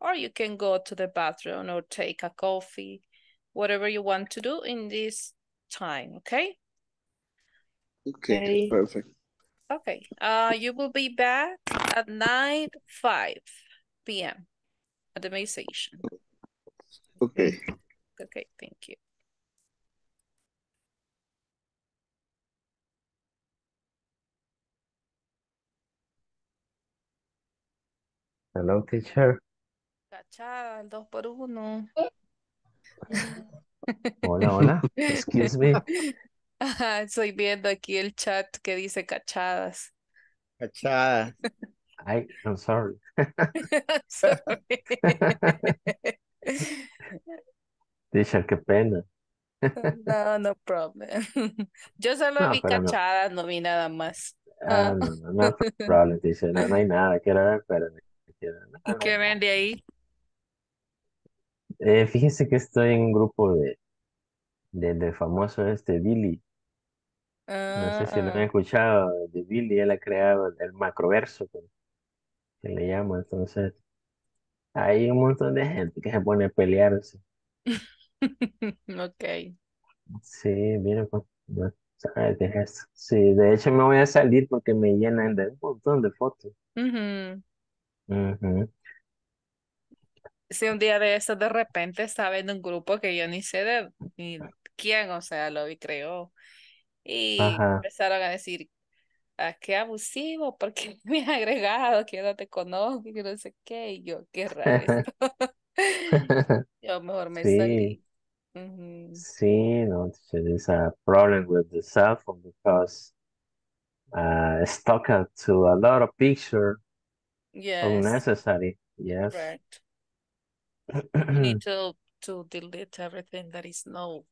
Or you can go to the bathroom or take a coffee, whatever you want to do in this time, okay? Okay, Okay. perfect. Okay, uh, you will be back at 9, 5 p.m. at the station. Okay. Okay, thank you. Hello, teacher. Cachada, el dos por uno. Hola, hola. Excuse me. Estoy viendo aquí el chat que dice cachadas. Cachada. I, I'm sorry. Sorry. Teacher, qué pena. No, no problem. Yo solo No, vi pero no. cachadas, no vi nada más. Ah, no, no, no problem, teacher. No, no hay nada. Quiero ver, pero no ¿Y qué ven de ahí? Eh, fíjese que estoy en un grupo de, de, del famoso este Billy. No sé si lo han Ah, escuchado, de Billy, él ha creado el, macroverso que, que le llamo, entonces hay un montón de gente que se pone a pelearse. ok. Sí, mira, pues, no sabes qué es esto. Sí, de hecho me voy a salir porque me llenan de un montón de fotos. Ujú. Ujú. Si un día de eso de repente estaba en un grupo que yo ni sé de ni quién, o sea, lo vi creó. Y Ajá. empezaron a decir, ah, qué abusivo, porque me has agregado, que yo no te conozco, que no sé qué. Y yo, qué raro. Yo mejor me Sí, salí. Ujú. sí, no, there is a problem with the cell phone because uh, it's stuck to a lot of picture Yes, unnecessary. Yes. correct. You need to to delete everything that is no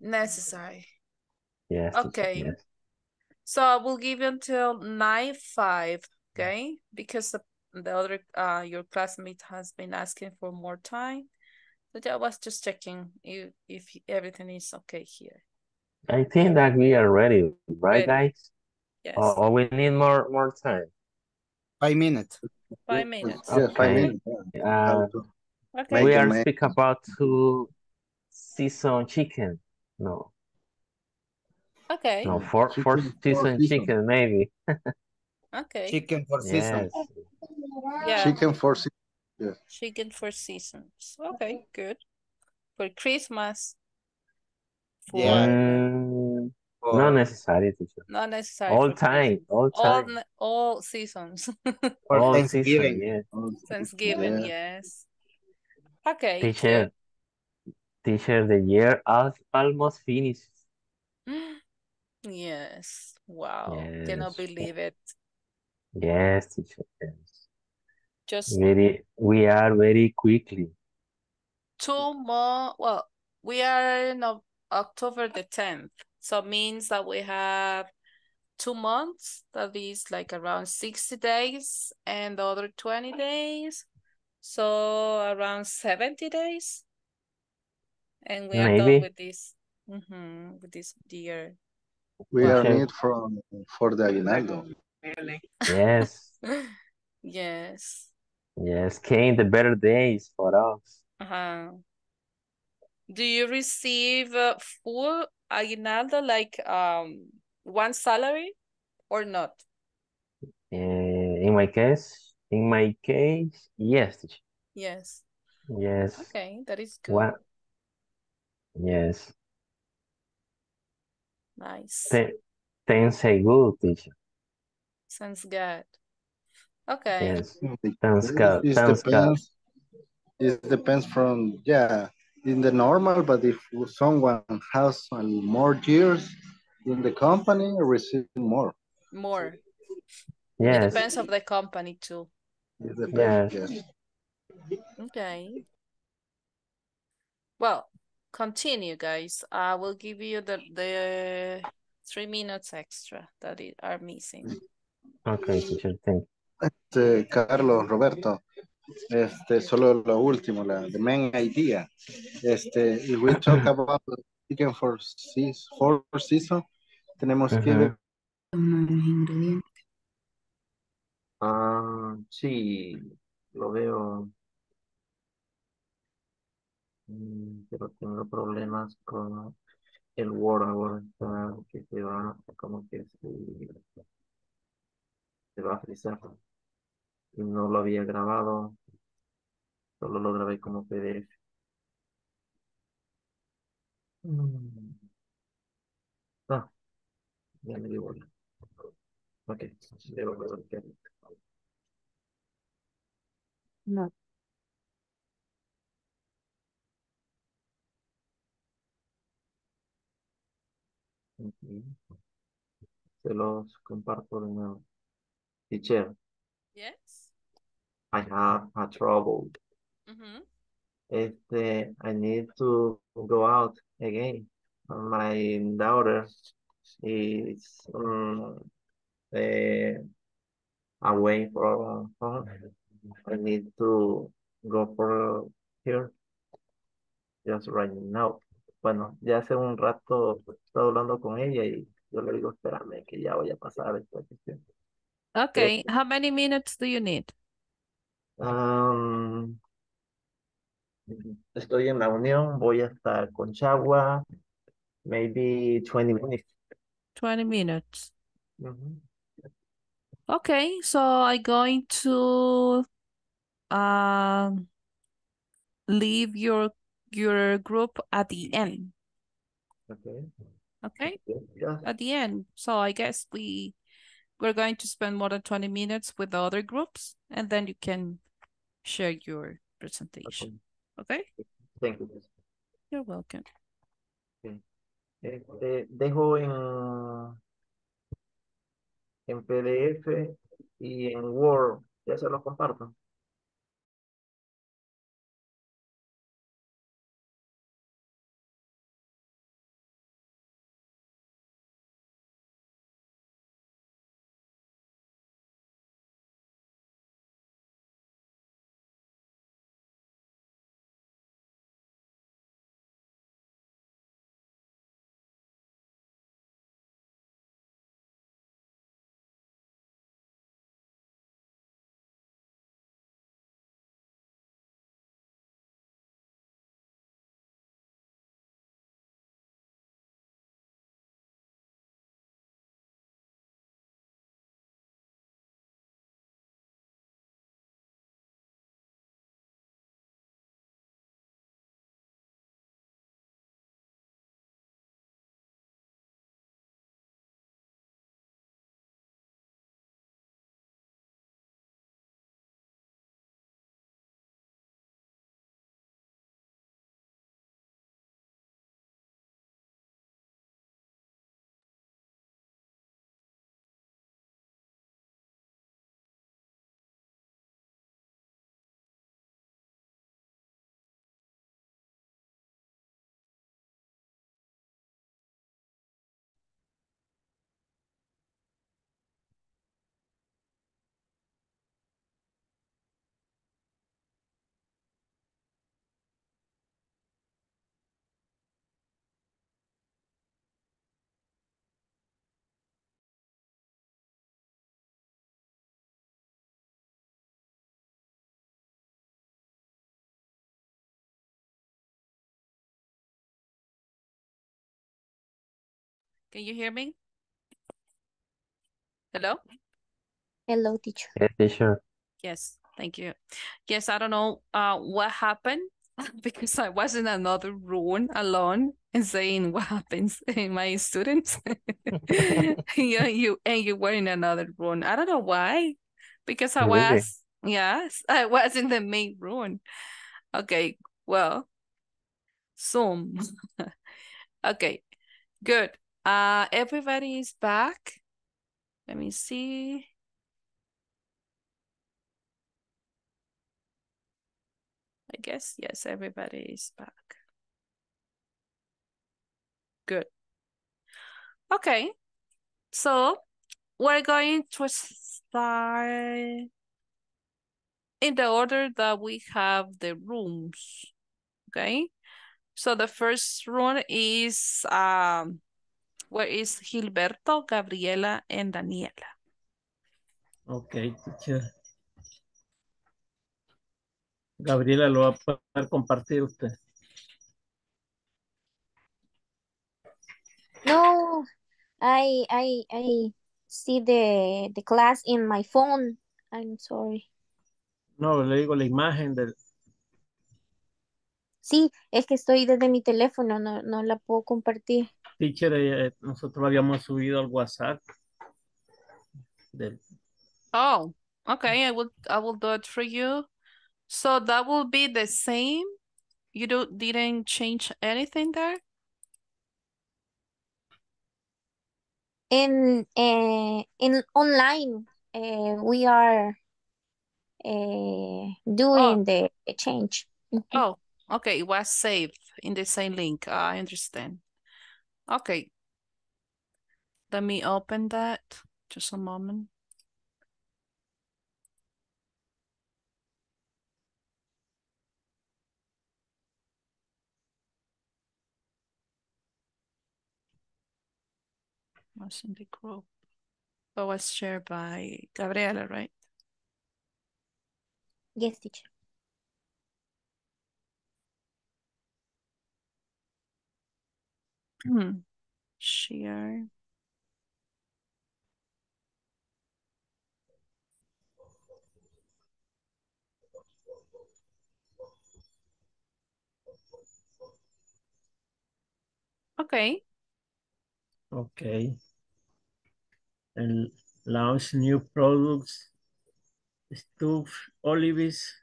necessary. Yes, Okay. yes. So I will give you until nine five, okay? Because the, the other uh your classmate has been asking for more time. But I was just checking if if everything is okay here. I think that we are ready, right, Ready. guys? Yes. Or, or we need more more time. Five minutes. Five minutes. Yeah, five Okay. minutes. yeah. Uh, Okay. we are speak about to season chicken. No, Okay. no, for for chicken for season season. chicken maybe. Okay. Chicken for season. Yes. Yeah. Chicken for season. Yes. Chicken for seasons. Okay, good. For Christmas. For Yeah. Mm, For not necessary, teacher. not necessary All time, all All time, ne- all seasons. for all season. Thanksgiving. Yeah. Thanksgiving, Yeah. yes. Okay, good. Teacher, teacher, the year al almost finished. Yes. Wow. Cannot believe it. Yes, teacher. Yes. Just Very, we are very quickly. two more. Well, we are in October the 10th. So it means that we have two months. That is like around 60 days and the other 20 days. So around 70 days. And we are done with this. hmm with this year. We are need from for the aguinaldo. yes, Yes. yes, came the better days for us. Uh-huh. Do you receive uh, full aguinaldo, like um one salary or not? Eh, in my case, in my case, yes. Yes. Yes. Okay, that is good. What? Yes. Nice. Th thanks a good teacher. Sounds good. Okay. Yes. Thanks It, God. it Thanks God. depends. It depends from yeah in the normal, but if someone has more years, in the company receive more. More. Yes. It depends of the company too. It depends, Yes. yes. Okay. Well, continue, guys. I will give you the the three minutes extra that i- are missing. Okay, teacher, thank Este, Carlos, Roberto, este, solo lo último, la the main idea. Este, if we talk about the chicken for seas, for season, tenemos que ver Ah, sí, lo veo. Mm, Pero tengo problemas con el Word ahora está que se va como que se, se va a frizar. Y no lo había grabado, solo lo grabé como PDF. Mm. Ah, ya me dio bola. Ok, debo ver No. Se los comparto de nuevo. Teacher, Yes. I have a trouble. Mhm. Este, I need to go out again. My daughter is um, eh, away from home. I need to go for here just right now. Bueno, ya hace un rato estaba hablando con ella y yo le digo, espérame que ya voy a pasar esta cuestión. Okay. How many minutes do you need? Um, estoy en la unión, voy hasta Conchagua, maybe 20 minutes. 20 minutes. Mhm. Okay, so I'm going to um leave your your group at the mm-hmm. end. Okay. Okay? Yeah. At the end. So I guess we we're going to spend more than 20 minutes with the other groups and then you can share your presentation. Okay? Thank you. You're welcome. Okay. Este, dejo en, en PDF y en Word, ya se los comparto. Can you hear me? Hello? Hello, teacher. Yes, teacher. Yes, thank you. Yes, I don't know uh what happened because I was in another room alone and saying what happens in my students. Yeah, you and you were in another room. I don't know why. Because I Really? was yes, I was in the main room. Okay, well, Zoom. Okay, good. Uh, everybody is back. Let me see. I guess, yes, everybody is back. Good. Okay, so we're going to start in the order that we have the rooms. Okay, so the first room is um, where is Gilberto, Gabriela, and Daniela. Ok, teacher. Gabriela lo va a poder compartir usted. No, I I I see the the class in my phone. I'm sorry. No, le digo la imagen del... Sí, es que estoy desde mi teléfono, no, no la puedo compartir. Teacher, eh, nosotros habíamos subido al WhatsApp. Del, Oh, okay, I will I will do it for you. So that will be the same. You do didn't change anything there? In uh, in online, uh, we are uh, doing the the change. Oh, okay, it was saved in the same link. I understand. Okay. Let me open that. Just a moment. Was in the group. That was shared by Gabriela, right? Yes, teacher. Hmm. Share. Okay. ok. And launch new products. Stuff Olives.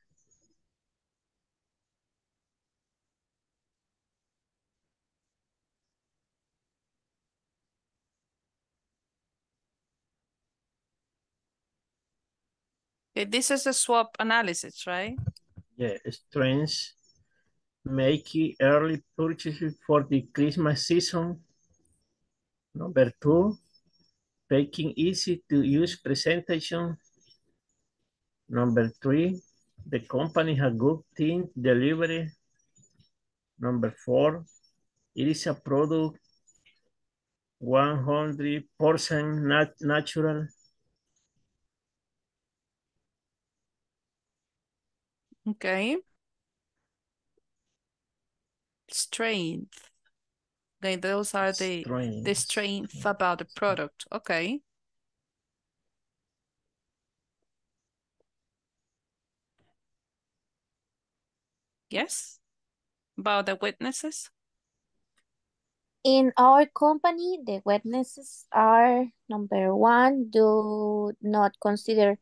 This is a SWOT analysis, right? Yeah, strengths. Make early purchases for the Christmas season. Number two, making easy to use presentation. Number three, the company has good team delivery. Number four, it is a product 100% nat natural. Okay. Strength. Okay, those are the the strength about the product. Okay. Yes. About the witnesses. In our company, the witnesses are number one, do not consider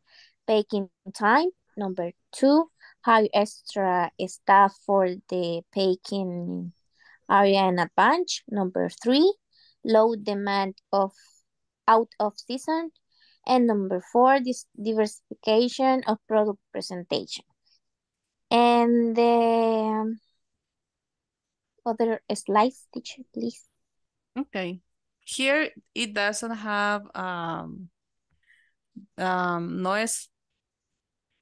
baking time. Number two, hire extra staff for the baking area in advance. Number three, low demand of out of season. And number four, this diversification of product presentation. And the other slides, teacher, please. Okay. Here it doesn't have um um no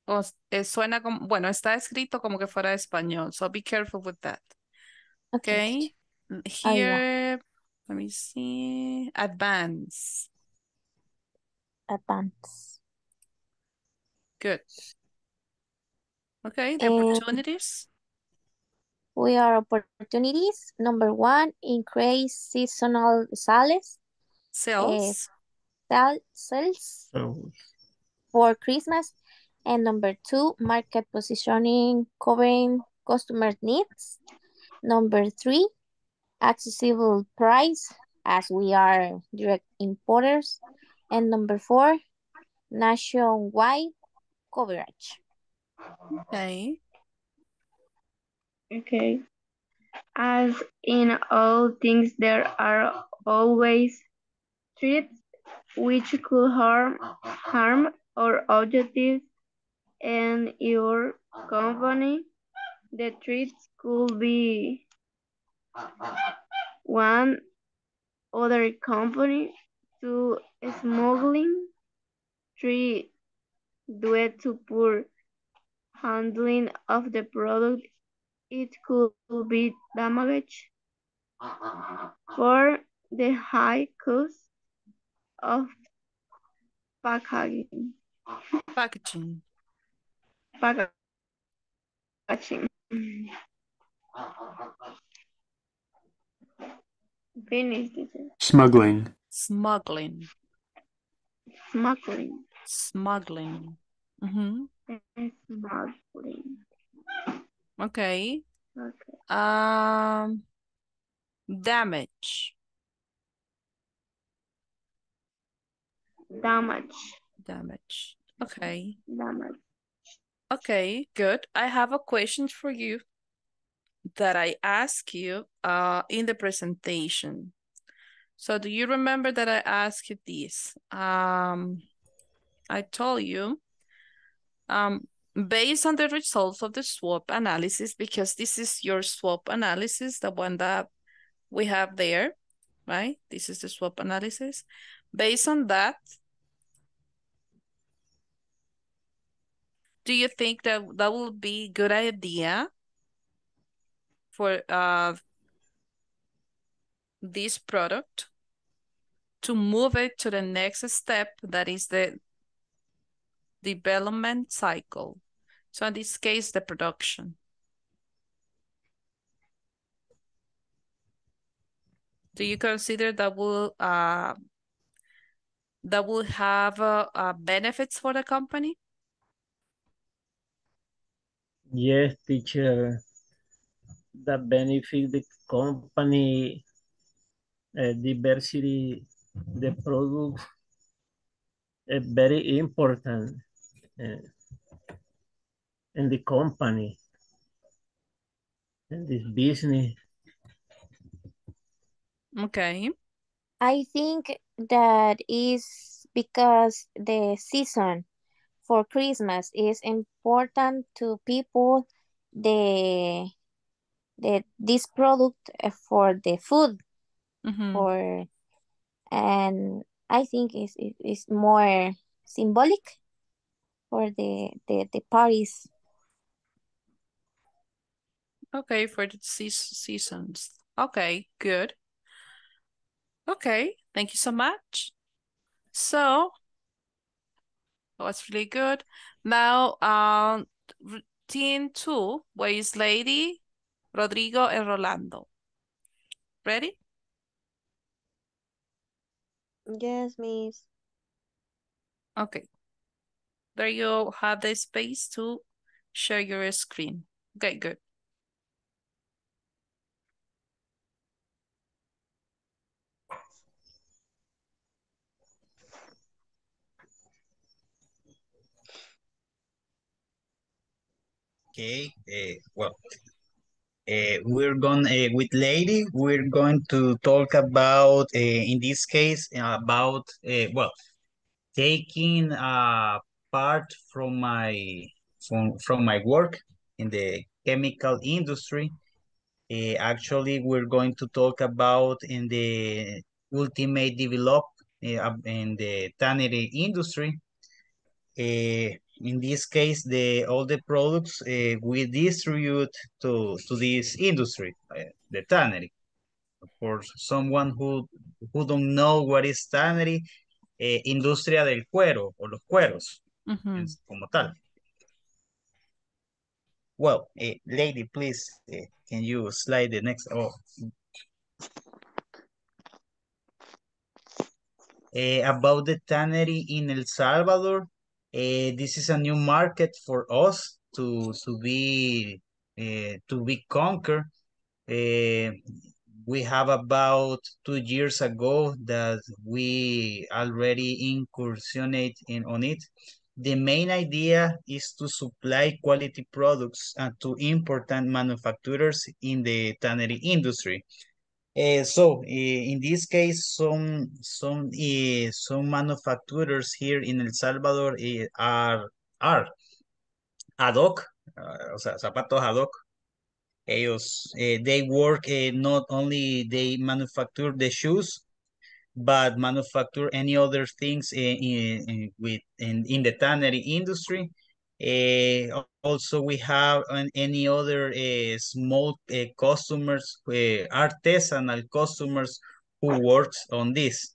o eh, suena como bueno, está escrito como que fuera español, so be careful with that. Okay. Mm. Here, let me see. Advance. Advance. Good. Okay, the And opportunities. we are opportunities. Number one, increase seasonal sales. eh, Sales. sal- sales So, for Christmas. And number two, market positioning, covering customer needs. Number three, accessible price as we are direct importers. And number four, nationwide coverage. Okay. Okay. As in all things, there are always threats which could harm harm or objectives and your company. The treats could be one other company, two smuggling, three due to poor handling of the product, it could be damaged. For the high cost of packaging. Packaging. Packaging. Finish this. Smuggling. Smuggling. Smuggling. Smuggling. Mm-hmm. Smuggling. Okay. Okay. Um, damage. Damage. Damage. Okay. Damage. Okay, good. I have a question for you that I asked you uh, in the presentation. So do you remember that I asked you this? Um, I told you, um, based on the results of the SWOT analysis, because this is your SWOT analysis, the one that we have there, right? This is the SWOT analysis. Based on that, do you think that that will be good idea for uh, this product to move it to the next step that is the development cycle. So in this case, the production. Do you consider that will uh, that will have uh, uh, benefits for the company? Yes, teacher. That benefit the company, uh, diversity, the product, uh, very important uh, in the company, in this business. Okay. I think that is because the season for Christmas is important to people the the this product uh, for the food Mhm. for and I think is is more symbolic for the the, the parties. Okay, for the seas- seasons. Okay, good. Okay, thank you so much. So, that was really good. Now, um, routine two, where is Lady, Rodrigo, and Rolando. Ready? Yes, miss. Okay. There you have the space to share your screen. Okay, good. Okay, uh, well, uh, we're going uh, with lady. We're going to talk about, in this case, about well, taking a part from my from from my work in the chemical industry. Actually, we're going to talk about in the ultimate develop in the tannery industry. Uh, in this case, the all the products uh, we distribute to to this industry, uh, the tannery. For someone who who don't know what is tannery, eh, industria del cuero o los cueros Mhm. en- como tal. Well, eh, lady, please, eh, can you slide the next? Oh. Eh, about the tannery in El Salvador, eh, this is a new market for us to to be eh, to be conquered. Eh, we have about two years ago that we already incursionate in on it. The main idea is to supply quality products uh, to important manufacturers in the tannery industry. Uh, so uh, in this case, some some uh, some manufacturers here in El Salvador are are ad hoc, o sea, zapatos ad hoc. Ellos, they work not only they manufacture the shoes, but manufacture any other things in, in, in with in, in the tannery industry. Uh, also, we have an, any other uh, small uh, customers, artisanal customers who works on this.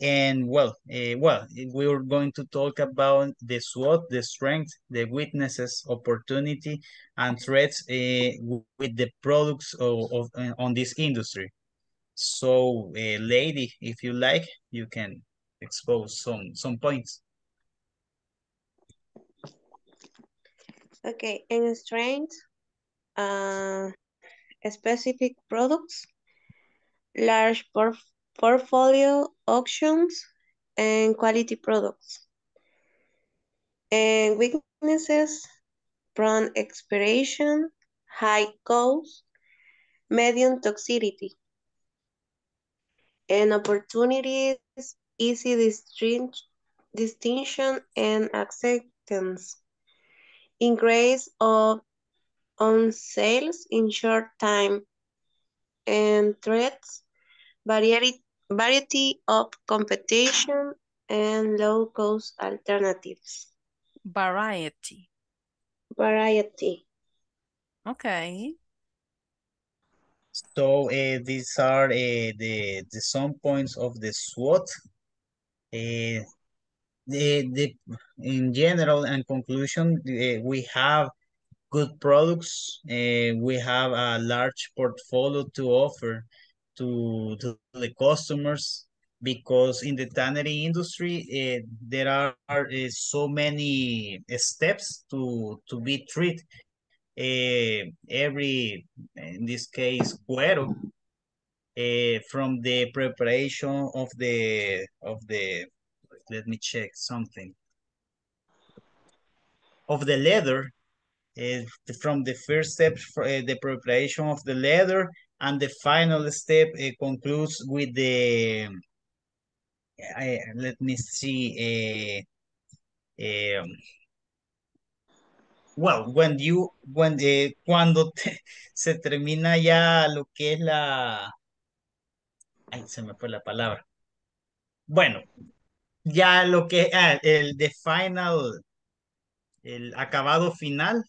And well, well, we are going to talk about the SWOT, the strength, the weaknesses, opportunity, and threats with the products of, of on this industry. So, lady, if you like, you can expose some some points. Okay, in strength, uh, specific products, large por portfolio auctions, and quality products. And weaknesses, prone expiration, high cost, medium toxicity. And opportunities, easy distinction and acceptance. Increase of on sales in short time and threats, variety, variety of competition and low cost alternatives. Variety. Variety. Okay. So uh, these are uh, the the some points of the SWOT. Uh, the the in general and conclusion, uh, we have good products. Uh, we have a large portfolio to offer to, to the customers because in the tannery industry, uh, there are uh, so many steps to, to be treated. Every, in this case, cuero, uh, from the preparation of the, of the, let me check something, of the leather, uh, from the first step, uh, the preparation of the leather, and the final step uh, concludes with the, I, let me see, uh, um, well, when you, when, eh, cuando te, se termina ya lo que es la, ay, se me fue la palabra. Bueno, ya lo que, ah, el the final, el acabado final.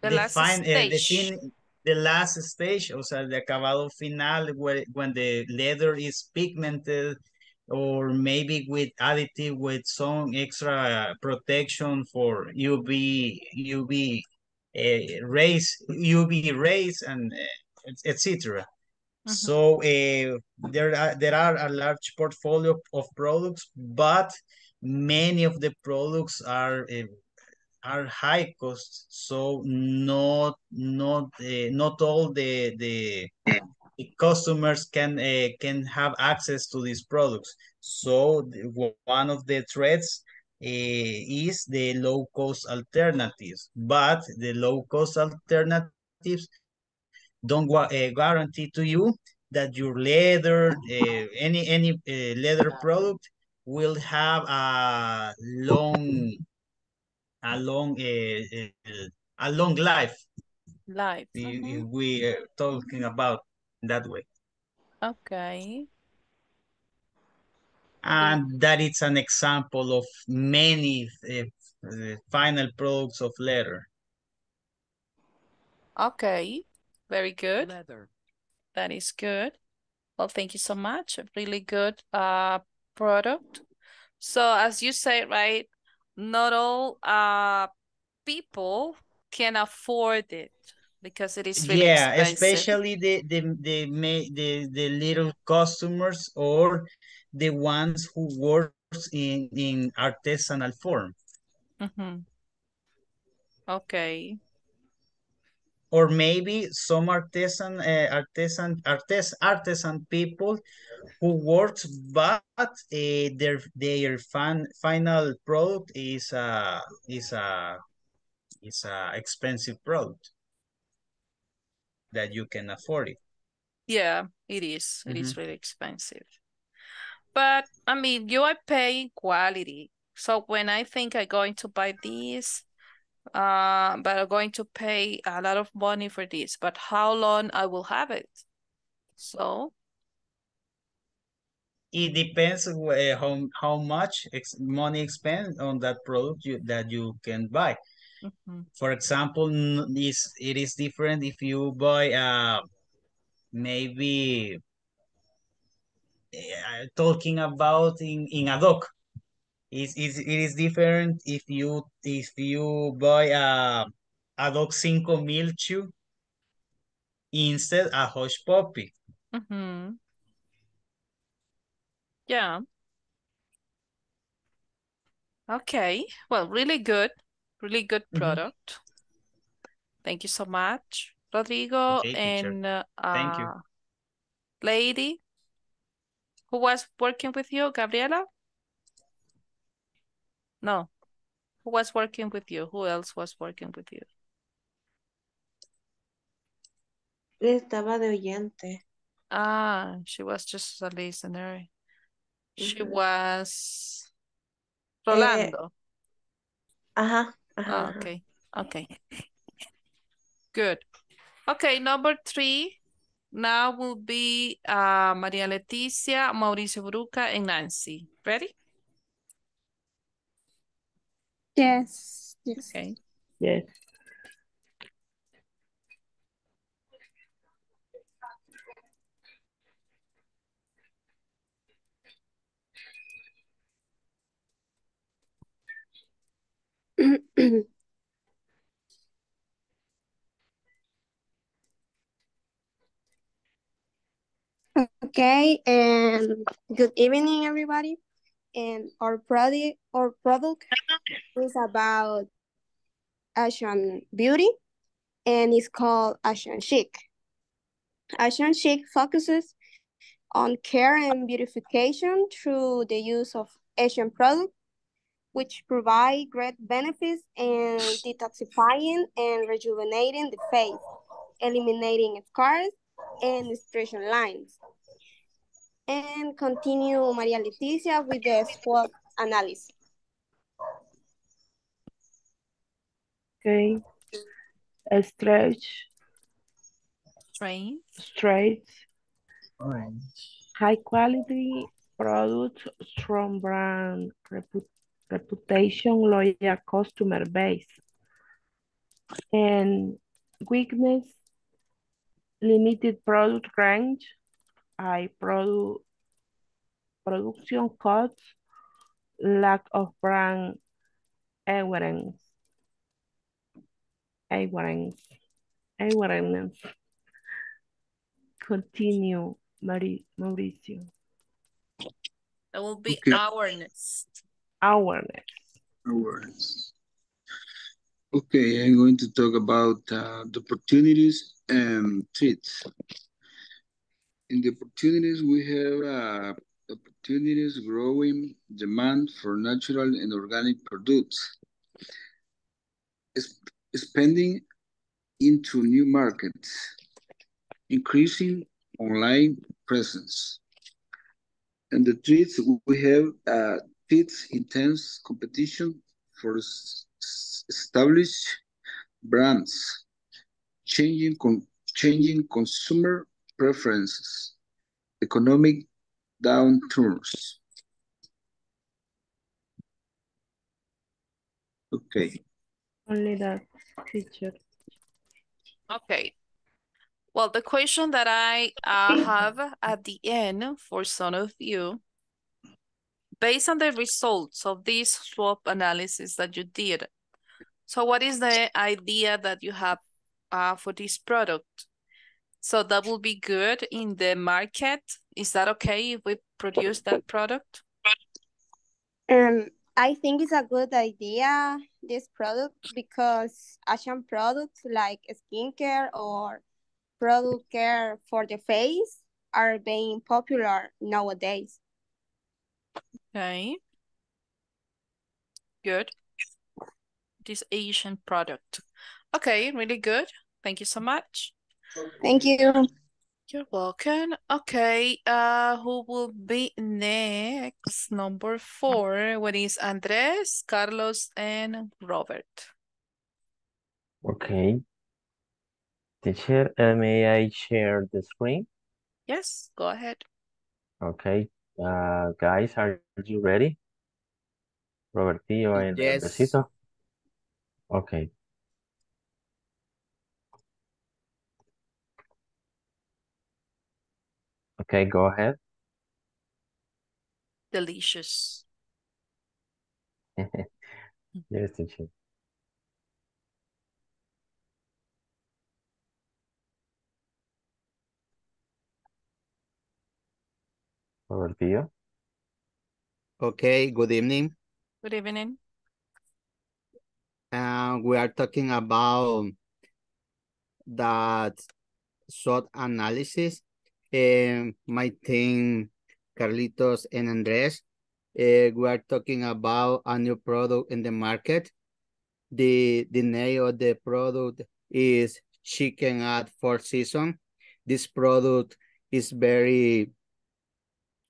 The the last fin- eh, the stage. fin- the last stage, o sea, el de acabado final, where, when the leather is pigmented, or maybe with additive with some extra protection for UV, UV uh, rays, UV rays, and uh, etc. So uh, there are there are a large portfolio of products, but many of the products are uh, are high cost, so not not uh, not all the the customers can uh, can have access to these products. So one of the threats uh, is the low cost alternatives, but the low cost alternatives don't uh, guarantee to you that your leather, uh, any any uh, leather product will have a long a long a long life. Life. If, mhm. if we are talking about that way. Okay. And that is an example of many uh, final products of leather. Okay. Very good. Leather. That is good. Well, thank you so much. A really good uh product. So as you say, right, not all uh people can afford it because it is really yeah, expensive. especially the the the the the little customers or the ones who works in in artisanal form. Mhm. Okay. Or maybe some artisan uh, artisan artis, artisan people who works but uh, their their fan, final product is a is a it's a expensive product that you can afford it. Yeah, it is. It is Mhm. really expensive. But I mean, you are paying quality. So when I think I'm going to buy this, uh, but I'm going to pay a lot of money for this, but how long I will have it? So It depends uh, how how much ex money expend on that product you, that you can buy. mhm, For example, this it is different if you buy uh maybe uh, talking about in in a dog. Is is it is different if you if you buy a a dog cinco mil chew instead a hush puppy. Mm -hmm. Yeah. Okay. Well, really good. Really good Mhm. product. Thank you so much, Rodrigo. Okay. And uh, Thank you. uh, lady who was working with you, Gabriela? No. Who was working with you? Who else was working with you? Estaba de oyente. Ah, she was just a listener. She Ujú. was Eh, Rolando. ajá, ajá, Ah, ajá. okay. Okay. Good. Okay, number three now will be uh, Maria Leticia, Mauricio Bruca, and Nancy. Ready? Yes, yes. Okay. Yes. Okay, and good evening, everybody. And our product, our product is about Asian beauty, and it's called Asian Chic. Asian Chic focuses on care and beautification through the use of Asian products, which provide great benefits in detoxifying and rejuvenating the face, eliminating scars and expression lines. And continue Maria Leticia with the SWOT analysis. Okay. A stretch, Train. straight, Orange. high quality products, strong brand repu- reputation, loyal customer base. And weakness, limited product range, high product production costs, lack of brand awareness. Awareness. Awareness. Continue, Mari- Mauricio. That will be Okay. awareness. Awareness. Awareness. Okay, I'm going to talk about uh, the opportunities and threats. In the opportunities, we have uh, opportunities growing demand for natural and organic products. Expanding into new markets, increasing online presence. And the threats we have uh, intense competition for established brands, changing con- changing consumer preferences, economic downturns. Okay. Only that, teacher. Okay. Well, the question that I uh, have at the end for some of you, based on the results of this SWOT analysis that you did, so what is the idea that you have uh, for this product? So that will be good in the market. Is that okay if we produce that product? Um, I think it's a good idea, this product, because Asian products like skincare or product care for the face are being popular nowadays. Okay. Good. this Asian product. Okay, really good. Thank you so much. Thank you. You're welcome. Okay, uh, who will be next? Number four, what is Andres, Carlos, and Robert? Okay. Teacher, uh, may I share the screen? Yes, go ahead. Okay. Uh, guys, are you ready? Robertillo and Yes. Andresito? Okay. Okay, go ahead. Delicious. Yes, teacher. Robertillo? Okay, good evening. Good evening. Uh, we are talking about that SWOT analysis. Um, my team, Carlitos and Andres, uh, we are talking about a new product in the market. The, the name of the product is Chicken at Four Season. This product is very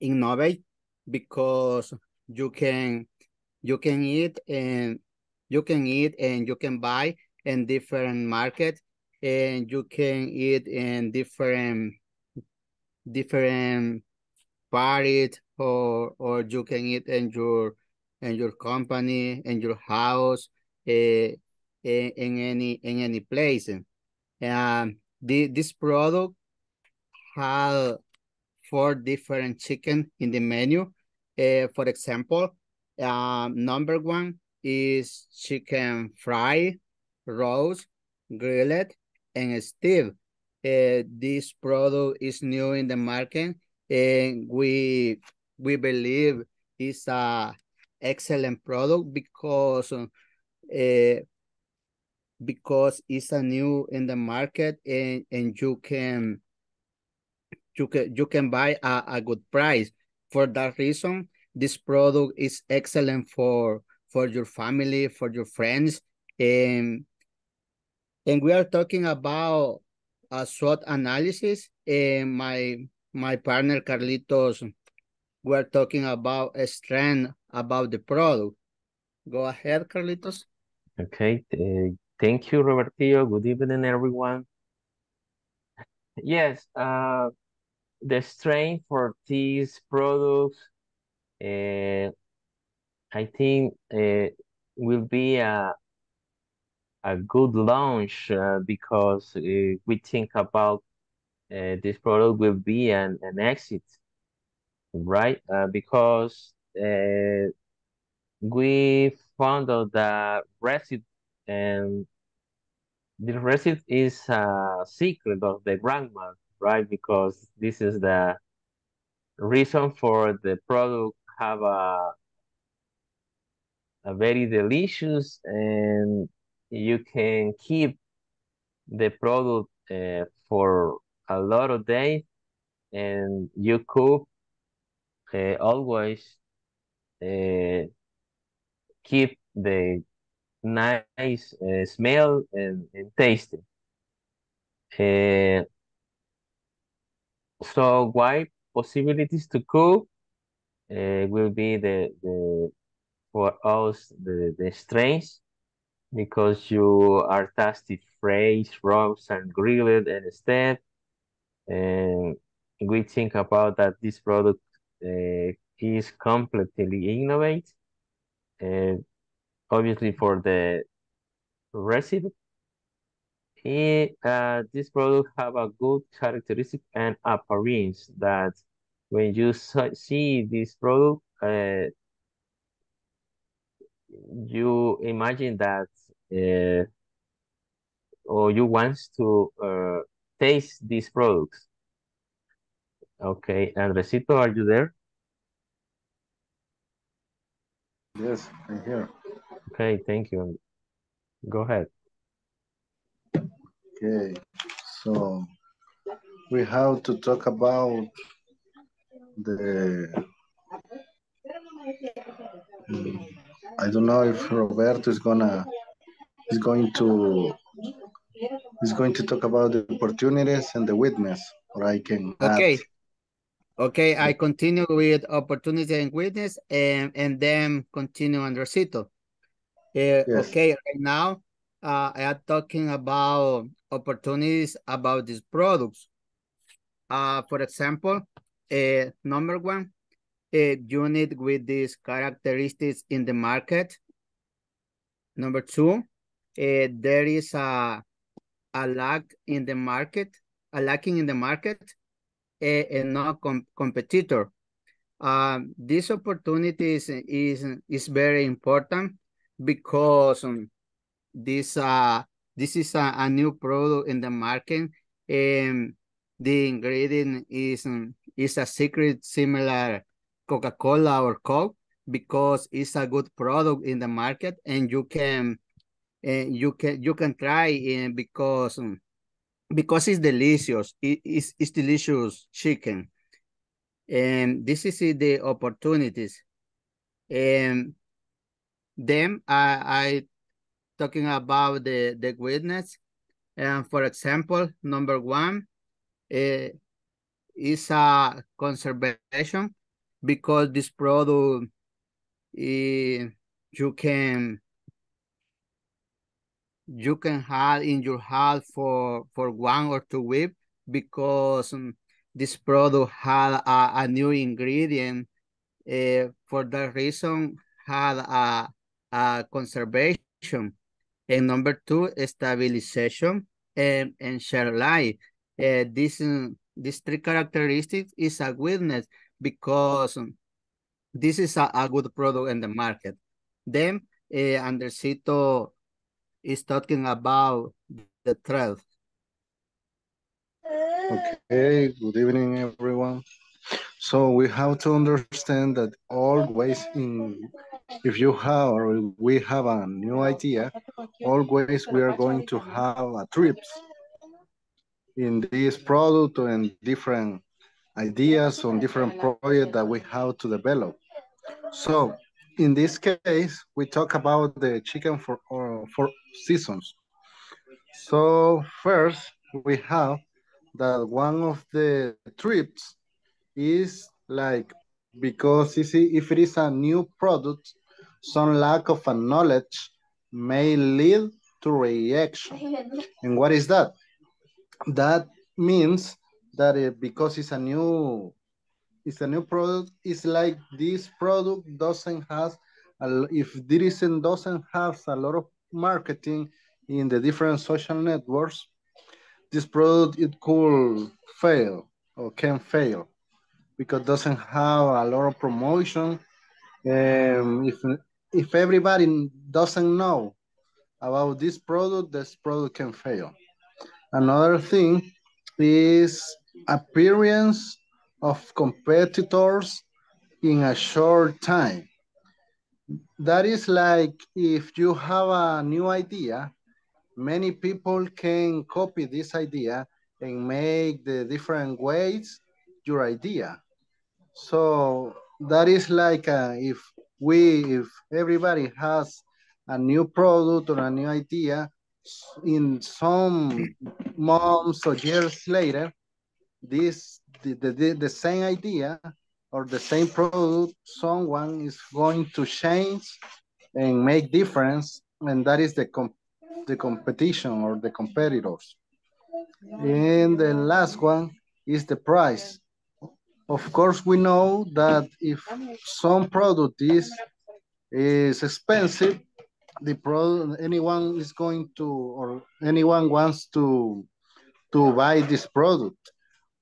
innovative because you can you can eat and you can eat and you can buy in different market and you can eat in different different parties or or you can eat in your in your company in your house uh, in, in any in any place um the, this product have four different chicken in the menu uh, for example um, number one is chicken fry, roast, grilled, and stewed. Uh, this product is new in the market, and we we believe it's a excellent product because uh, because it's a new in the market, and and you can you can you can buy a, a good price. For that reason, this product is excellent for for your family, for your friends, and and we are talking about a SWOT analysis. And my my partner Carlitos, we are talking about a strength about the product. Go ahead, Carlitos. Okay, uh, thank you, Robertillo. Good evening, everyone. Yes, uh, the strength for these products, uh, I think uh, will be a a good launch uh, because uh, we think about uh, this product will be an, an exit, right? Because we found out that resid and the resid is a secret of the grandma, right? Because this is the reason for the product have a a very delicious and you can keep the product uh, for a lot of days and you could uh, always uh, keep the nice uh, smell and, and taste. Uh, so why possibilities to cook uh, will be the, the for us the, the strengths because you are tasty fresh, roast and grilled step. And we think about that this product uh, is completely innovative. And obviously for the recipe, it, uh, this product have a good characteristic and appearance that when you see this product, uh, you imagine that uh, or you want to uh, taste these products. Okay, Andresito, are you there? Yes, I'm here. Okay, thank you. Go ahead. Okay, so we have to talk about the I don't know if Roberto is gonna is going to is going to talk about the opportunities and the witness, or I can add. Okay. Okay, I continue with opportunity and witness and, and then continue Andresito. Uh, Okay, right now, uh, I am talking about opportunities about these products. Uh, for example, uh, number one, a unit with these characteristics in the market. Number two, uh, there is a, a lack in the market, a lacking in the market, a, a no com competitor. Um, this opportunity is, is, is very important because um, this uh this is a, a new product in the market and the ingredient is um, is a secret similar Coca-Cola or Coke because it's a good product in the market and you can and you can you can try it because um, because it's delicious it, it's, it's delicious chicken and this is the opportunities and then I, I talking about the, the witness. And for example, number one uh, is a conservation because this product uh, you can you can have in your house for for one or two weeks because um, this product had a, a new ingredient uh, for that reason had a, a conservation and number two, stabilization and, and share life. Uh, this, uh, this three characteristics is a witness because this is a, a good product in the market. Then uh, Andresito is talking about the threat. Okay, good evening, everyone. So we have to understand that always in, if you have or we have a new idea, always we are going to have a trips in this product and different ideas on different projects that we have to develop. So in this case, we talk about the chicken for, uh, for seasons. So first we have that one of the trips is like because you see if it is a new product some lack of a knowledge may lead to reaction and what is that that means that it, because it's a new it's a new product it's like this product doesn't have a, if this doesn't have a lot of marketing in the different social networks this product it could fail or can fail because doesn't have a lot of promotion. Um, if if everybody doesn't know about this product, this product can fail. Another thing is appearance of competitors in a short time. That is like if you have a new idea, many people can copy this idea and make the different ways your idea. So that is like uh, if we, if everybody has a new product or a new idea, in some months or years later, this the, the, the same idea or the same product, someone is going to change and make difference, and that is the comp the competition or the competitors. And the last one is the price. Of course, we know that if some product is, is expensive, the product, anyone is going to, or anyone wants to, to buy this product.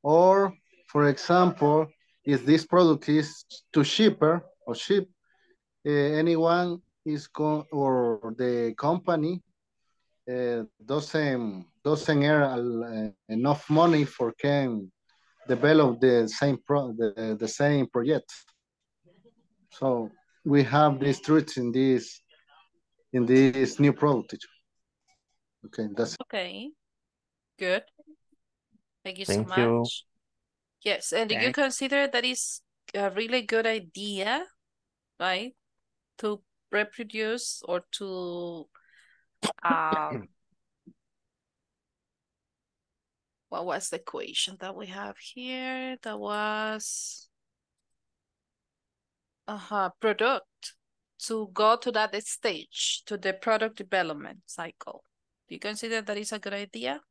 Or, for example, if this product is too cheaper or cheap, uh, anyone is going, or the company uh, doesn't, doesn't earn uh, enough money for can develop the same pro the, the same project. So we have these truths in this in this new product. Okay, that's okay. Good. Thank you Thank so you. Yes, and do you consider that is a really good idea, right? To reproduce or to Um, what was the equation that we have here? That was uh-huh, product to go to that stage, to the product development cycle. Do you consider that is a good idea?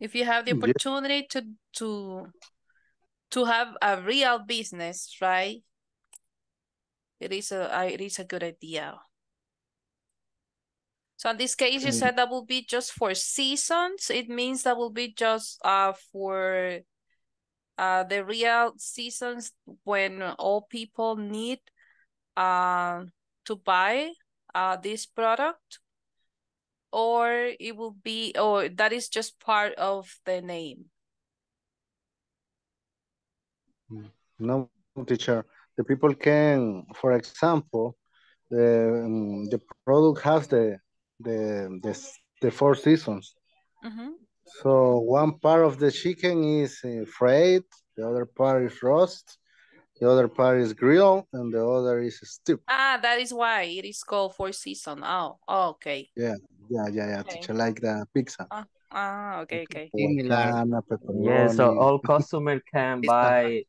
If you have the Yeah. opportunity to to to have a real business, right? It is a it is a good idea. So in this case, you Mm. said that will be just for seasons. It means that will be just uh for uh the real seasons when all people need uh to buy uh this product, or it will be or that is just part of the name. No, teacher. The people can, for example, the um, the product has the the the, the four seasons. Mm-hmm. So one part of the chicken is uh, fried, the other part is roast, the other part is grill and the other is stew. Ah, that is why it is called four season. Oh, oh, okay. Yeah, yeah, yeah, yeah. Okay. Teacher, like the pizza. Ah, ah, okay, okay. Similar. Hawaiiana, Yeah, so all customer can buy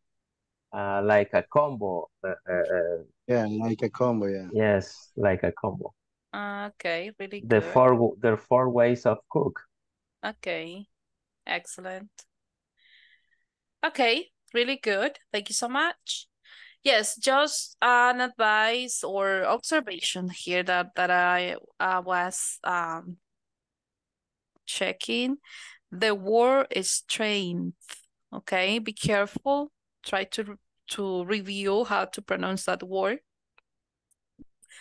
uh, like a combo. Uh, uh, uh, Yeah, like a combo. Yeah. yes, like a combo. Ah, okay, really The good. four w- there are four ways of cook. Okay, excellent. Okay, really good. Thank you so much. Yes, just an advice or observation here that that I uh, was um checking. The word is strength. Okay, be careful. Try to to review how to pronounce that word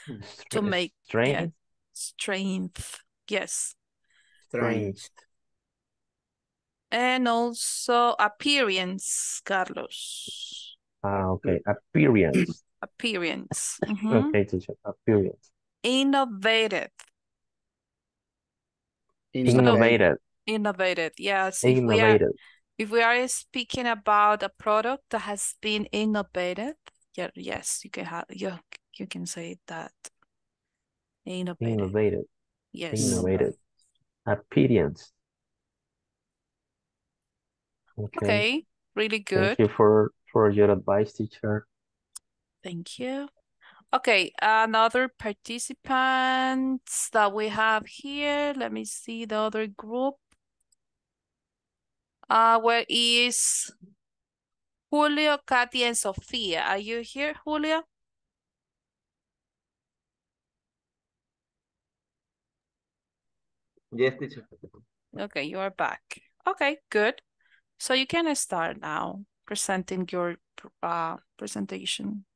to Stra- make yeah, Strength, strength. Yes. Strange. And also appearance, Carlos. ah, okay, appearance. Appearance. Mhm. Okay, teacher, appearance. Innovative. Innovative, Innovative. Yes. If we are innovative. if we are speaking about a product that has been innovative, yeah, yes, you can have you you can say that. Innovative. Innovative, Yes. innovative. Appearance. Okay, Okay. Really good. thank you for for your advice, teacher. Thank you. Okay, another participants that we have here. Let me see the other group. Uh, where is Julio, Katy, and Sofia? Are you here, Julio? Yes, teacher. Okay, you are back. Okay, good. So you can start now presenting your pr- uh presentation.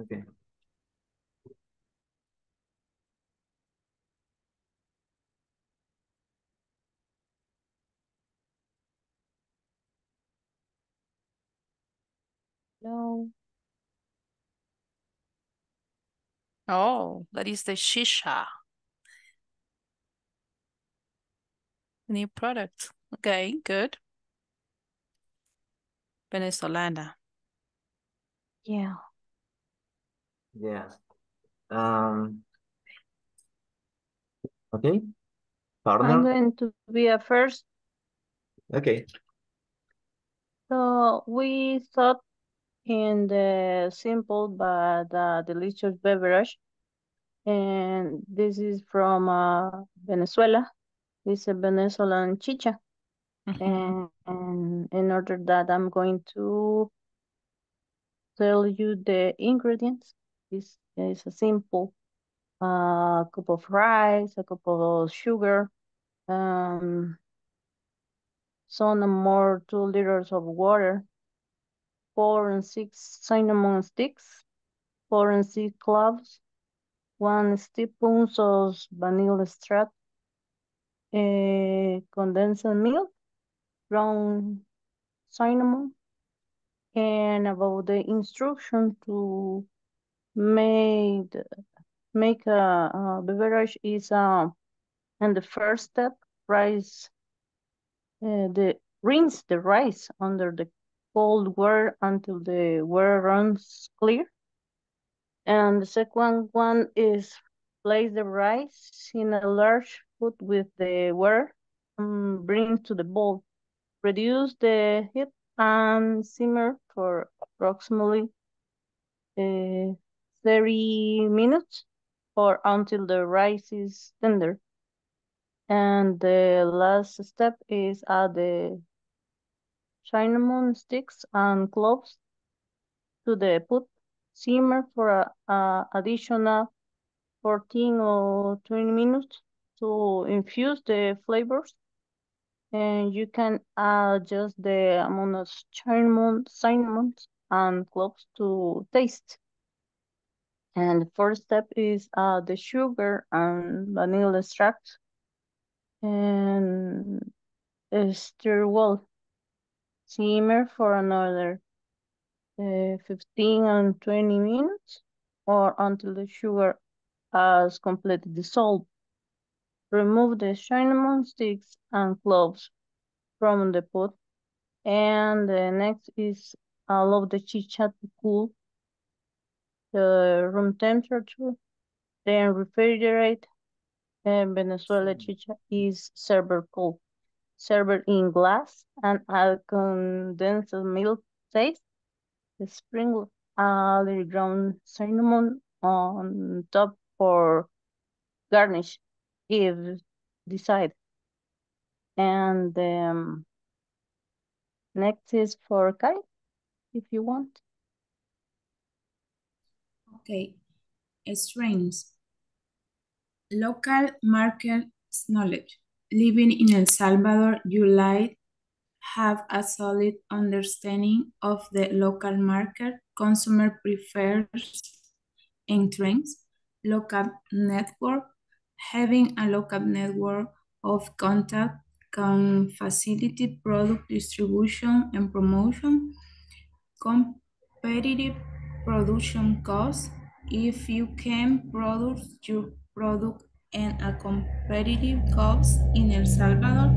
Okay. No. Oh, that is the chicha. New product. Okay, good. Venezolana. Yeah. Yeah. Um. Okay. Partner. I'm going to be a first. Okay. So we thought in the simple but uh, delicious beverage. And this is from uh, Venezuela. It's a Venezuelan chicha. And, and in order that I'm going to tell you the ingredients. This is a simple uh, cup of rice, a cup of sugar, um, some more two liters of water, four and six cinnamon sticks, four and six cloves, one teaspoon of vanilla extract, uh, condensed milk, ground cinnamon, and about the instruction to make make a, a beverage is uh, and the first step rice uh, the rinse the rice under the cold water until the water runs clear And the second one is place the rice in a large pot with the water and bring to the bowl. Reduce the heat and simmer for approximately uh, 30 minutes or until the rice is tender. And the last step is add the cinnamon sticks and cloves to the pot. Simmer for a, a additional 14 or 20 minutes to infuse the flavors. And you can adjust the amount of cinnamon, cinnamon and cloves to taste. And the first step is uh, the sugar and vanilla extract. And stir well. Simmer for another uh, 15 and 20 minutes or until the sugar has completely dissolved. Remove the cinnamon sticks and cloves from the pot. And the next is allow the chicha to cool the room temperature. Then refrigerate. And Venezuela chicha is served cold. Served in glass and add condensed milk taste. Sprinkle a little ground cinnamon on top for garnish if decide. And um, next is for Kai, if you want. Okay. Strengths. Local market knowledge. Living in El Salvador, you like have a solid understanding of the local market, consumer prefers and trends, local network. Having a local network of contact can facilitate product distribution and promotion, competitive production costs. If you can produce your product at a competitive cost in El Salvador,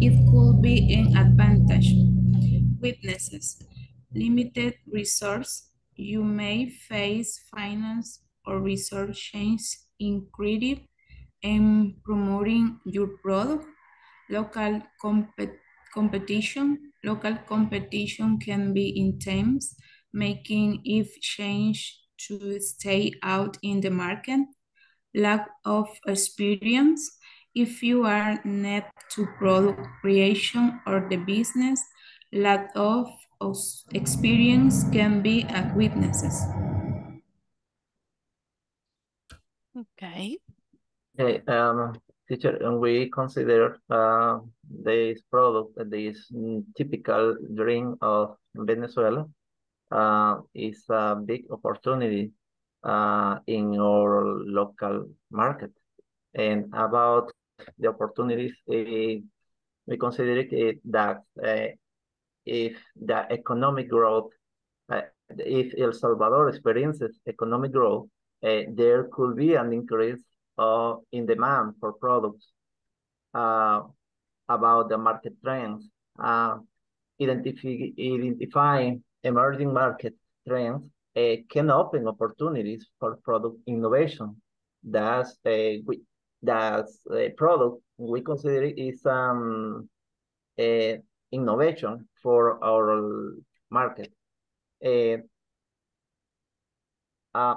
it could be an advantage. Weaknesses. Limited resource. You may face finance or resource change in creative and promoting your product. Local compet competition. Local competition can be intense, making if change to stay out in the market. Lack of experience. If you are net to product creation or the business, lack of, experience can be a weaknesses. Okay. Okay, um, teacher, and we consider uh, this product, this typical drink of Venezuela, uh, is a big opportunity uh, in our local market. And about the opportunities, uh, we consider it that uh, if the economic growth, if El Salvador experiences economic growth, there could be an increase uh, in demand for products uh, about the market trends, uh, identify, identifying emerging market trends uh, can open opportunities for product innovation. That's a uh, that's a product we consider is um a innovation for our market. Uh,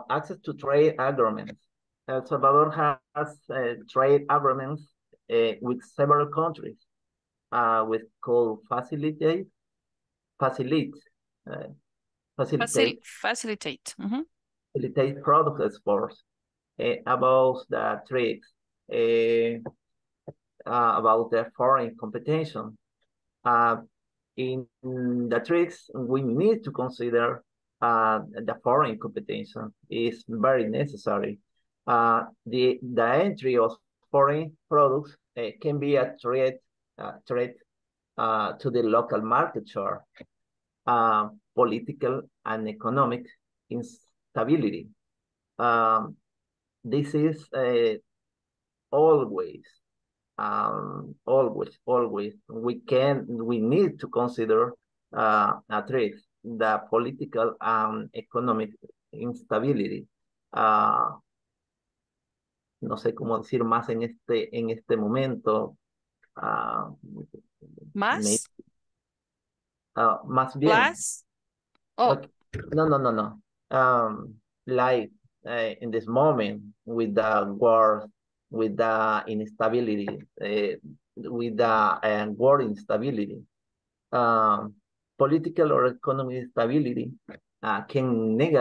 access to trade agreements. El Salvador has uh, trade agreements uh, with several countries, uh, with called facilitate, facilitate, uh, facilitate, facilitate, mm -hmm. facilitate product exports, uh, about the trades, uh, uh, about the foreign competition. Uh, in the trades, we need to consider uh, the foreign competition is very necessary. Uh, the, the entry of foreign products uh, can be a threat, uh, threat uh, to the local market share, uh, political and economic instability. Um, this is uh, always, um, always, always, we can, we need to consider uh, a threat, the political and economic instability. ah, no sé cómo decir más en este, en este momento. ah, Más? ah, más bien. Oh, Okay. No, no, no, no. Um, like uh, in this moment with the war, with the instability, uh, with the uh, war instability, um, political or economic instability uh, can neg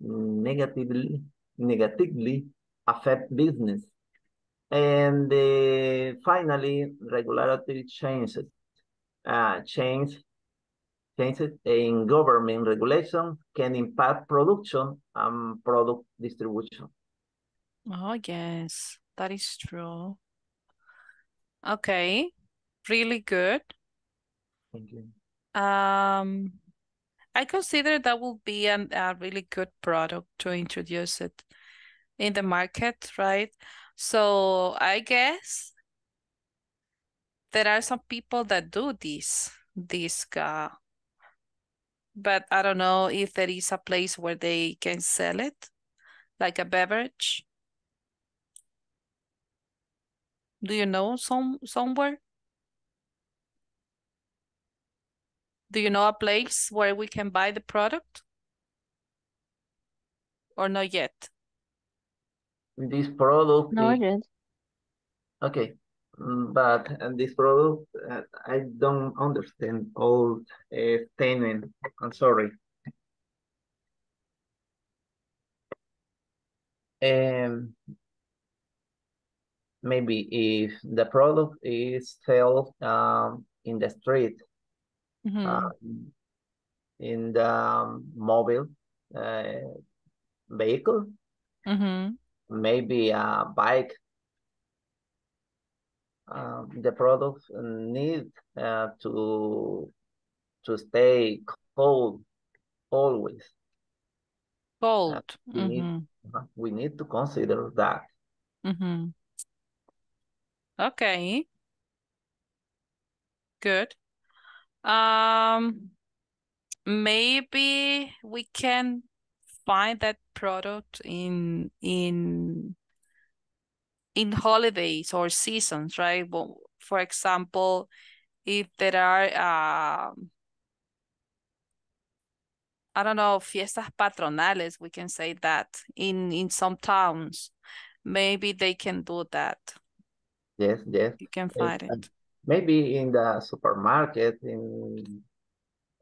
negatively negatively affect business. And uh, finally, regulatory changes, uh, change changes in government regulation can impact production and product distribution. oh yes, that is true. Okay, really good. Thank you. Um, I consider that will be an, a really good product to introduce it in the market, right? So I guess there are some people that do this, this uh, but I don't know if there is a place where they can sell it, like a beverage. Do you know some somewhere? Do you know a place where we can buy the product? Or not yet? This product No, is- okay, mm, but this product uh, I don't understand all uh, statement. I'm sorry. Um, maybe if the product is sold um, in the street, Mhm. um, in the um, mobile uh, vehicle, Mhm. Maybe a bike. Um, the product need uh, to to stay cold always. Gold. We need Mhm. uh, we need to consider that. Mhm. Okay. Good. Um, maybe we can find that product in in in holidays or seasons, right? Well, for example, if there are um I don't know, fiestas patronales, we can say that in in some towns, maybe they can do that. Yes, yes. You can find uh, it. Maybe in the supermarket in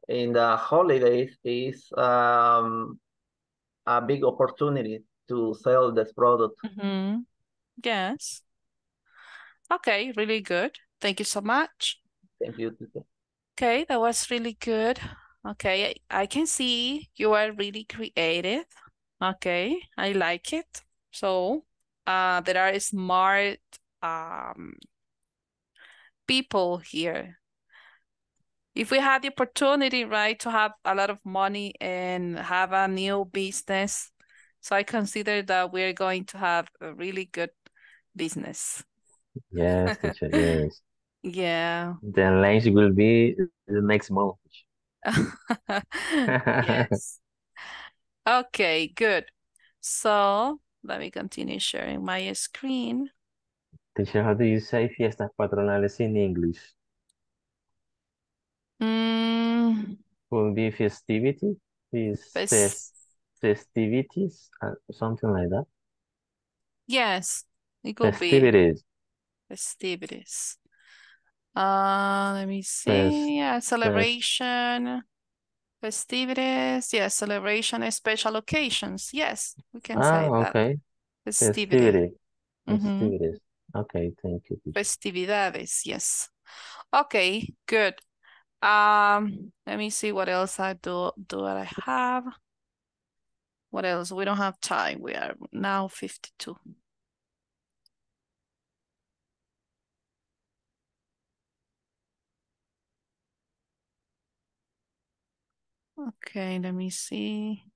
in the holidays is um a big opportunity to sell this product. Mm-hmm. Yes. Okay, really good. Thank you so much. Thank you. Okay, that was really good. Okay, I, I can see you are really creative. Okay, I like it. So, uh, there are smart um people here. If we had the opportunity, right, to have a lot of money and have a new business, so I consider that we're going to have a really good business. Yes, teacher, yes. Yeah. The lunch will be the next month. Yes. Okay, good. So let me continue sharing my screen. Teacher, how do you say fiestas patronales in English? Mm, Will be festivity? Fes- Fes- fes- festivities? Uh, something like that? yes, it could be Festivities. festivities. Uh, let me see. Yeah, fes- celebration, festivities. Yes, celebration and special occasions. Yes, we can Ah, say that. okay. Festivity. Festivity. Mhm. Festivities. Okay, thank you. Festividades, yes. Okay, good. Um, let me see what else I do do I have. What else? We don't have time. We are now 52. Okay, let me see.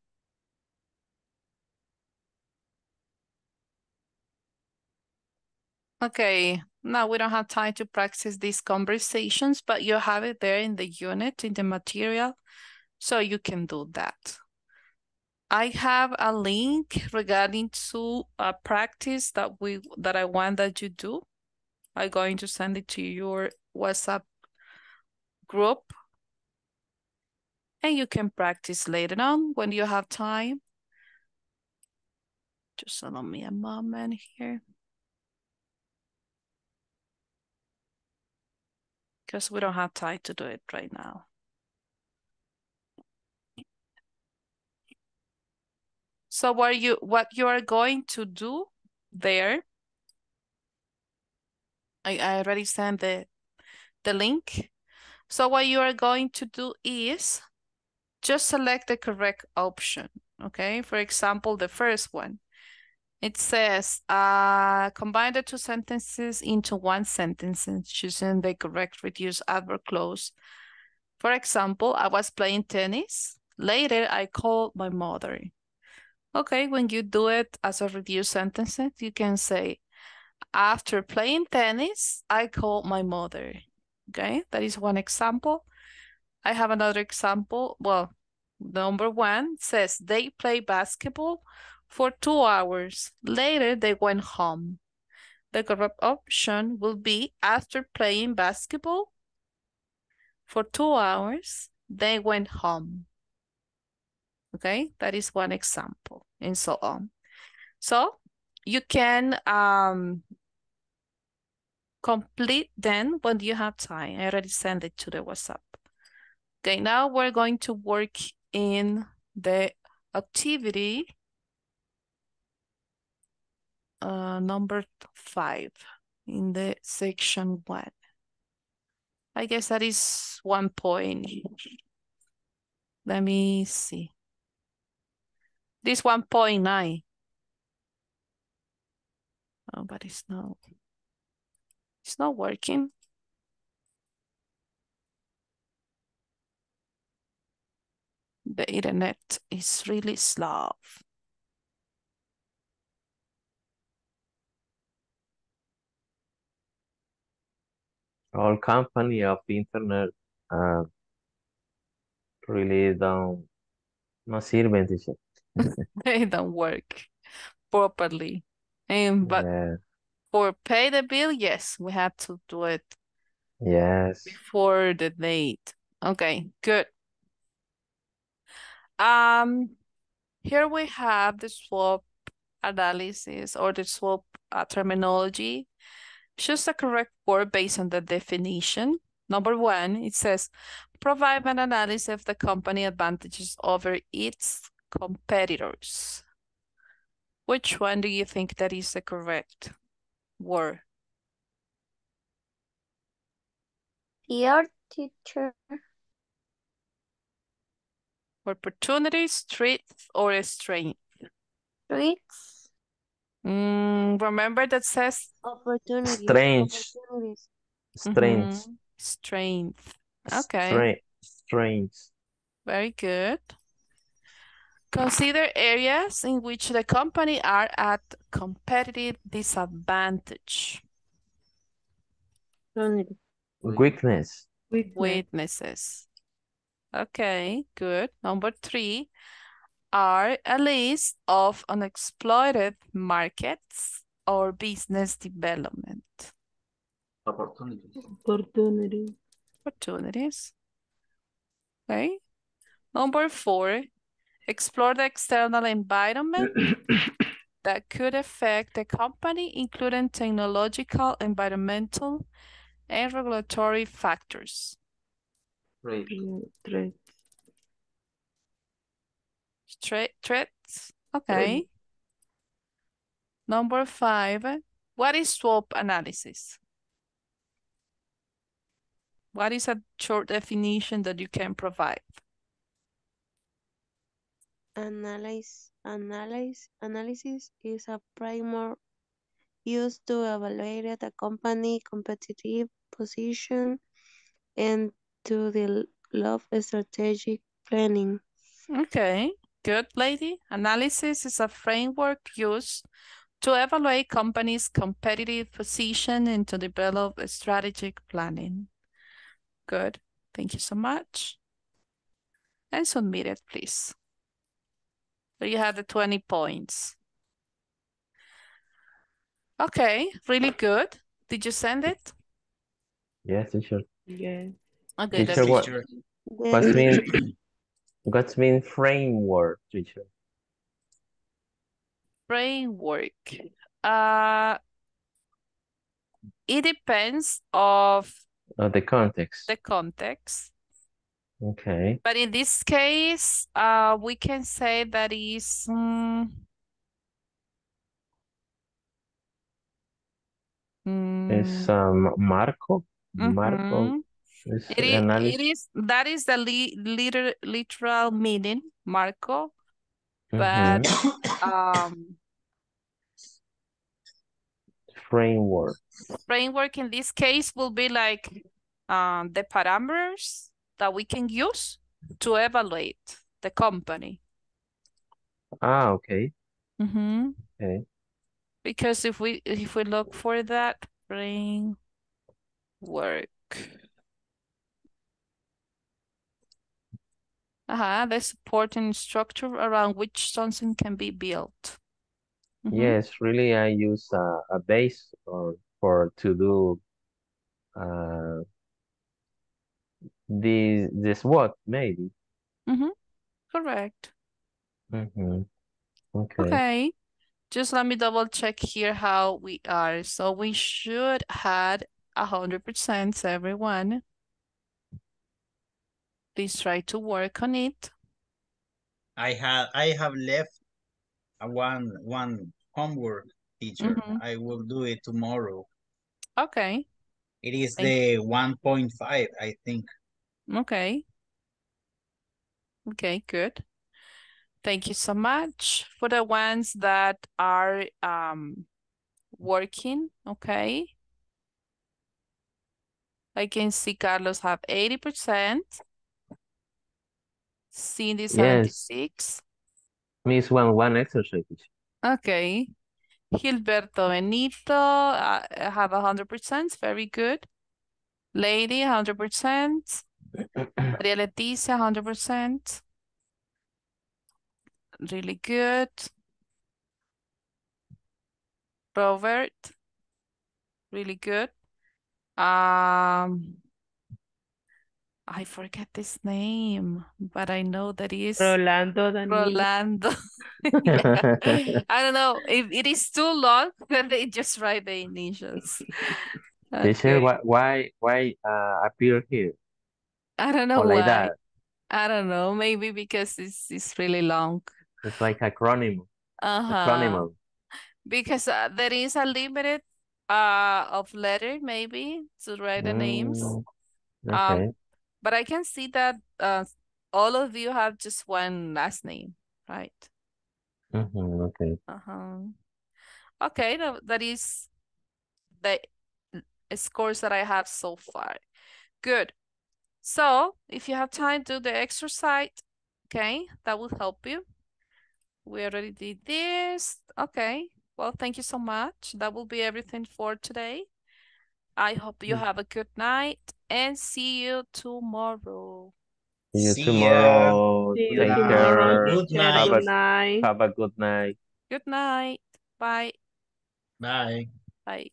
Okay, now we don't have time to practice these conversations, but you have it there in the unit, in the material, so you can do that. I have a link regarding to a practice that we that I want that you do. I'm going to send it to your WhatsApp group. And you can practice later on when you have time. Just allow me a moment here. Because we don't have time to do it right now. So what you what you are going to do there, I, I already sent the the link. So what you are going to do is just select the correct option. Okay, for example, the first one. It says, uh, combine the two sentences into one sentence and choosing the correct reduced adverb clause. For example, I was playing tennis. Later, I called my mother. Okay, when you do it as a reduced sentence, you can say, after playing tennis, I called my mother. Okay, that is one example. I have another example. Well, number one says they play basketball for two hours. Later, they went home. The correct option will be after playing basketball for two hours, they went home. Okay, that is one example and so on. So you can um, complete then when you have time. I already sent it to the WhatsApp. Okay, now we're going to work in the activity uh, number five in the section one. I guess that is one point. Let me see. This 1.9. Oh, but it's not, it's not working. The internet is really slow. All company of the internet uh, really don't no sirven, teacher. they don't work properly. And but Yeah. for pay the bill, yes, we have to do it Yes. before the date. Okay, good. Um, here we have the SWOT analysis or the SWOT uh, terminology. Choose the correct word based on the definition. Number one, it says, provide an analysis of the company advantages over its competitors. Which one do you think that is the correct word? Your teacher. Opportunities, threats, or strength? Threats. Mm, remember that says Opportunities. Strange. Opportunities. Strange. Mhm, Strength. Okay. Strange. Strange. Very good. Consider areas in which the company are at competitive disadvantage. Weakness. Weaknesses. Okay, good. Number three are a list of unexploited markets or business development. Opportunities. Opportunity. Opportunities. Okay. Number four, explore the external environment that could affect the company, including technological, environmental, and regulatory factors. Great. Threat. Threat, threats. Okay. Number five, what is SWOT analysis? What is a short definition that you can provide? Analyze, analyze, analysis is a primer used to evaluate a company competitive position and to develop strategic planning. Okay, good lady. Analysis is a framework used to evaluate companies' competitive position and to develop a strategic planning. Good. Thank you so much. And submit it, please. So you have the 20 points. Okay, really good. Did you send it? Yes, teacher. Yeah. Okay, Teacher, that's what, Teacher. what's mean, what's mean framework, teacher? framework. Uh, it depends of Oh, the context. the context. Okay. But in this case, uh, we can say that is mm, It's mm, um Marco. Marco. It is, it is that is the li liter literal meaning, Marco. But Mhm. um, Framework. framework in this case will be like um, the parameters that we can use to evaluate the company. Ah, okay. Mm-hmm. Okay. Because if we if we look for that framework, uh-huh, the supporting structure around which something can be built. Mhm. Yes, really, I use uh, a base or for to do uh this this what maybe. Mm-hmm. Correct. Mm-hmm. Okay. Okay. Just let me double check here how we are. So we should had a hundred percent everyone. Please try to work on it. I have I have left one one homework teacher. Mhm. I will do it tomorrow. Okay. It is Thank- the 1.5, I think. Okay. Okay, good. Thank you so much for the ones that are um working, okay? I can see Carlos have 80%. Cindy Yes. 76. Miss one one exercise. Okay. Gilberto Benito, uh, have 100%, very good. Lady, 100%. Maria Leticia, 100%. Really good. Robert, really good. Um, I forget this name, but I know that he is Rolando Daniel. Rolando. Yeah. I don't know if it is too long, then they just write the initials. Teacher, Okay. why why why uh appear here? I don't know Or like why. that. I don't know. Maybe because it's it's really long. It's like acronym. Uh-huh. Acronym. Because uh, there is a limited uh of letter maybe to write the names. Mm, Um, okay. But I can see that uh all of you have just one last name, right? Mm-hmm, okay. Uh-huh. Okay, that, that is the scores that I have so far. Good. So if you have time, do the exercise. Okay, that will help you. We already did this. Okay. Well, thank you so much. That will be everything for today. I hope you have a good night and see you tomorrow. See you See ya. tomorrow. See you Take tomorrow, care. Good teacher. night. Have Good a night. have a good night. Good night. Bye. Bye. Bye.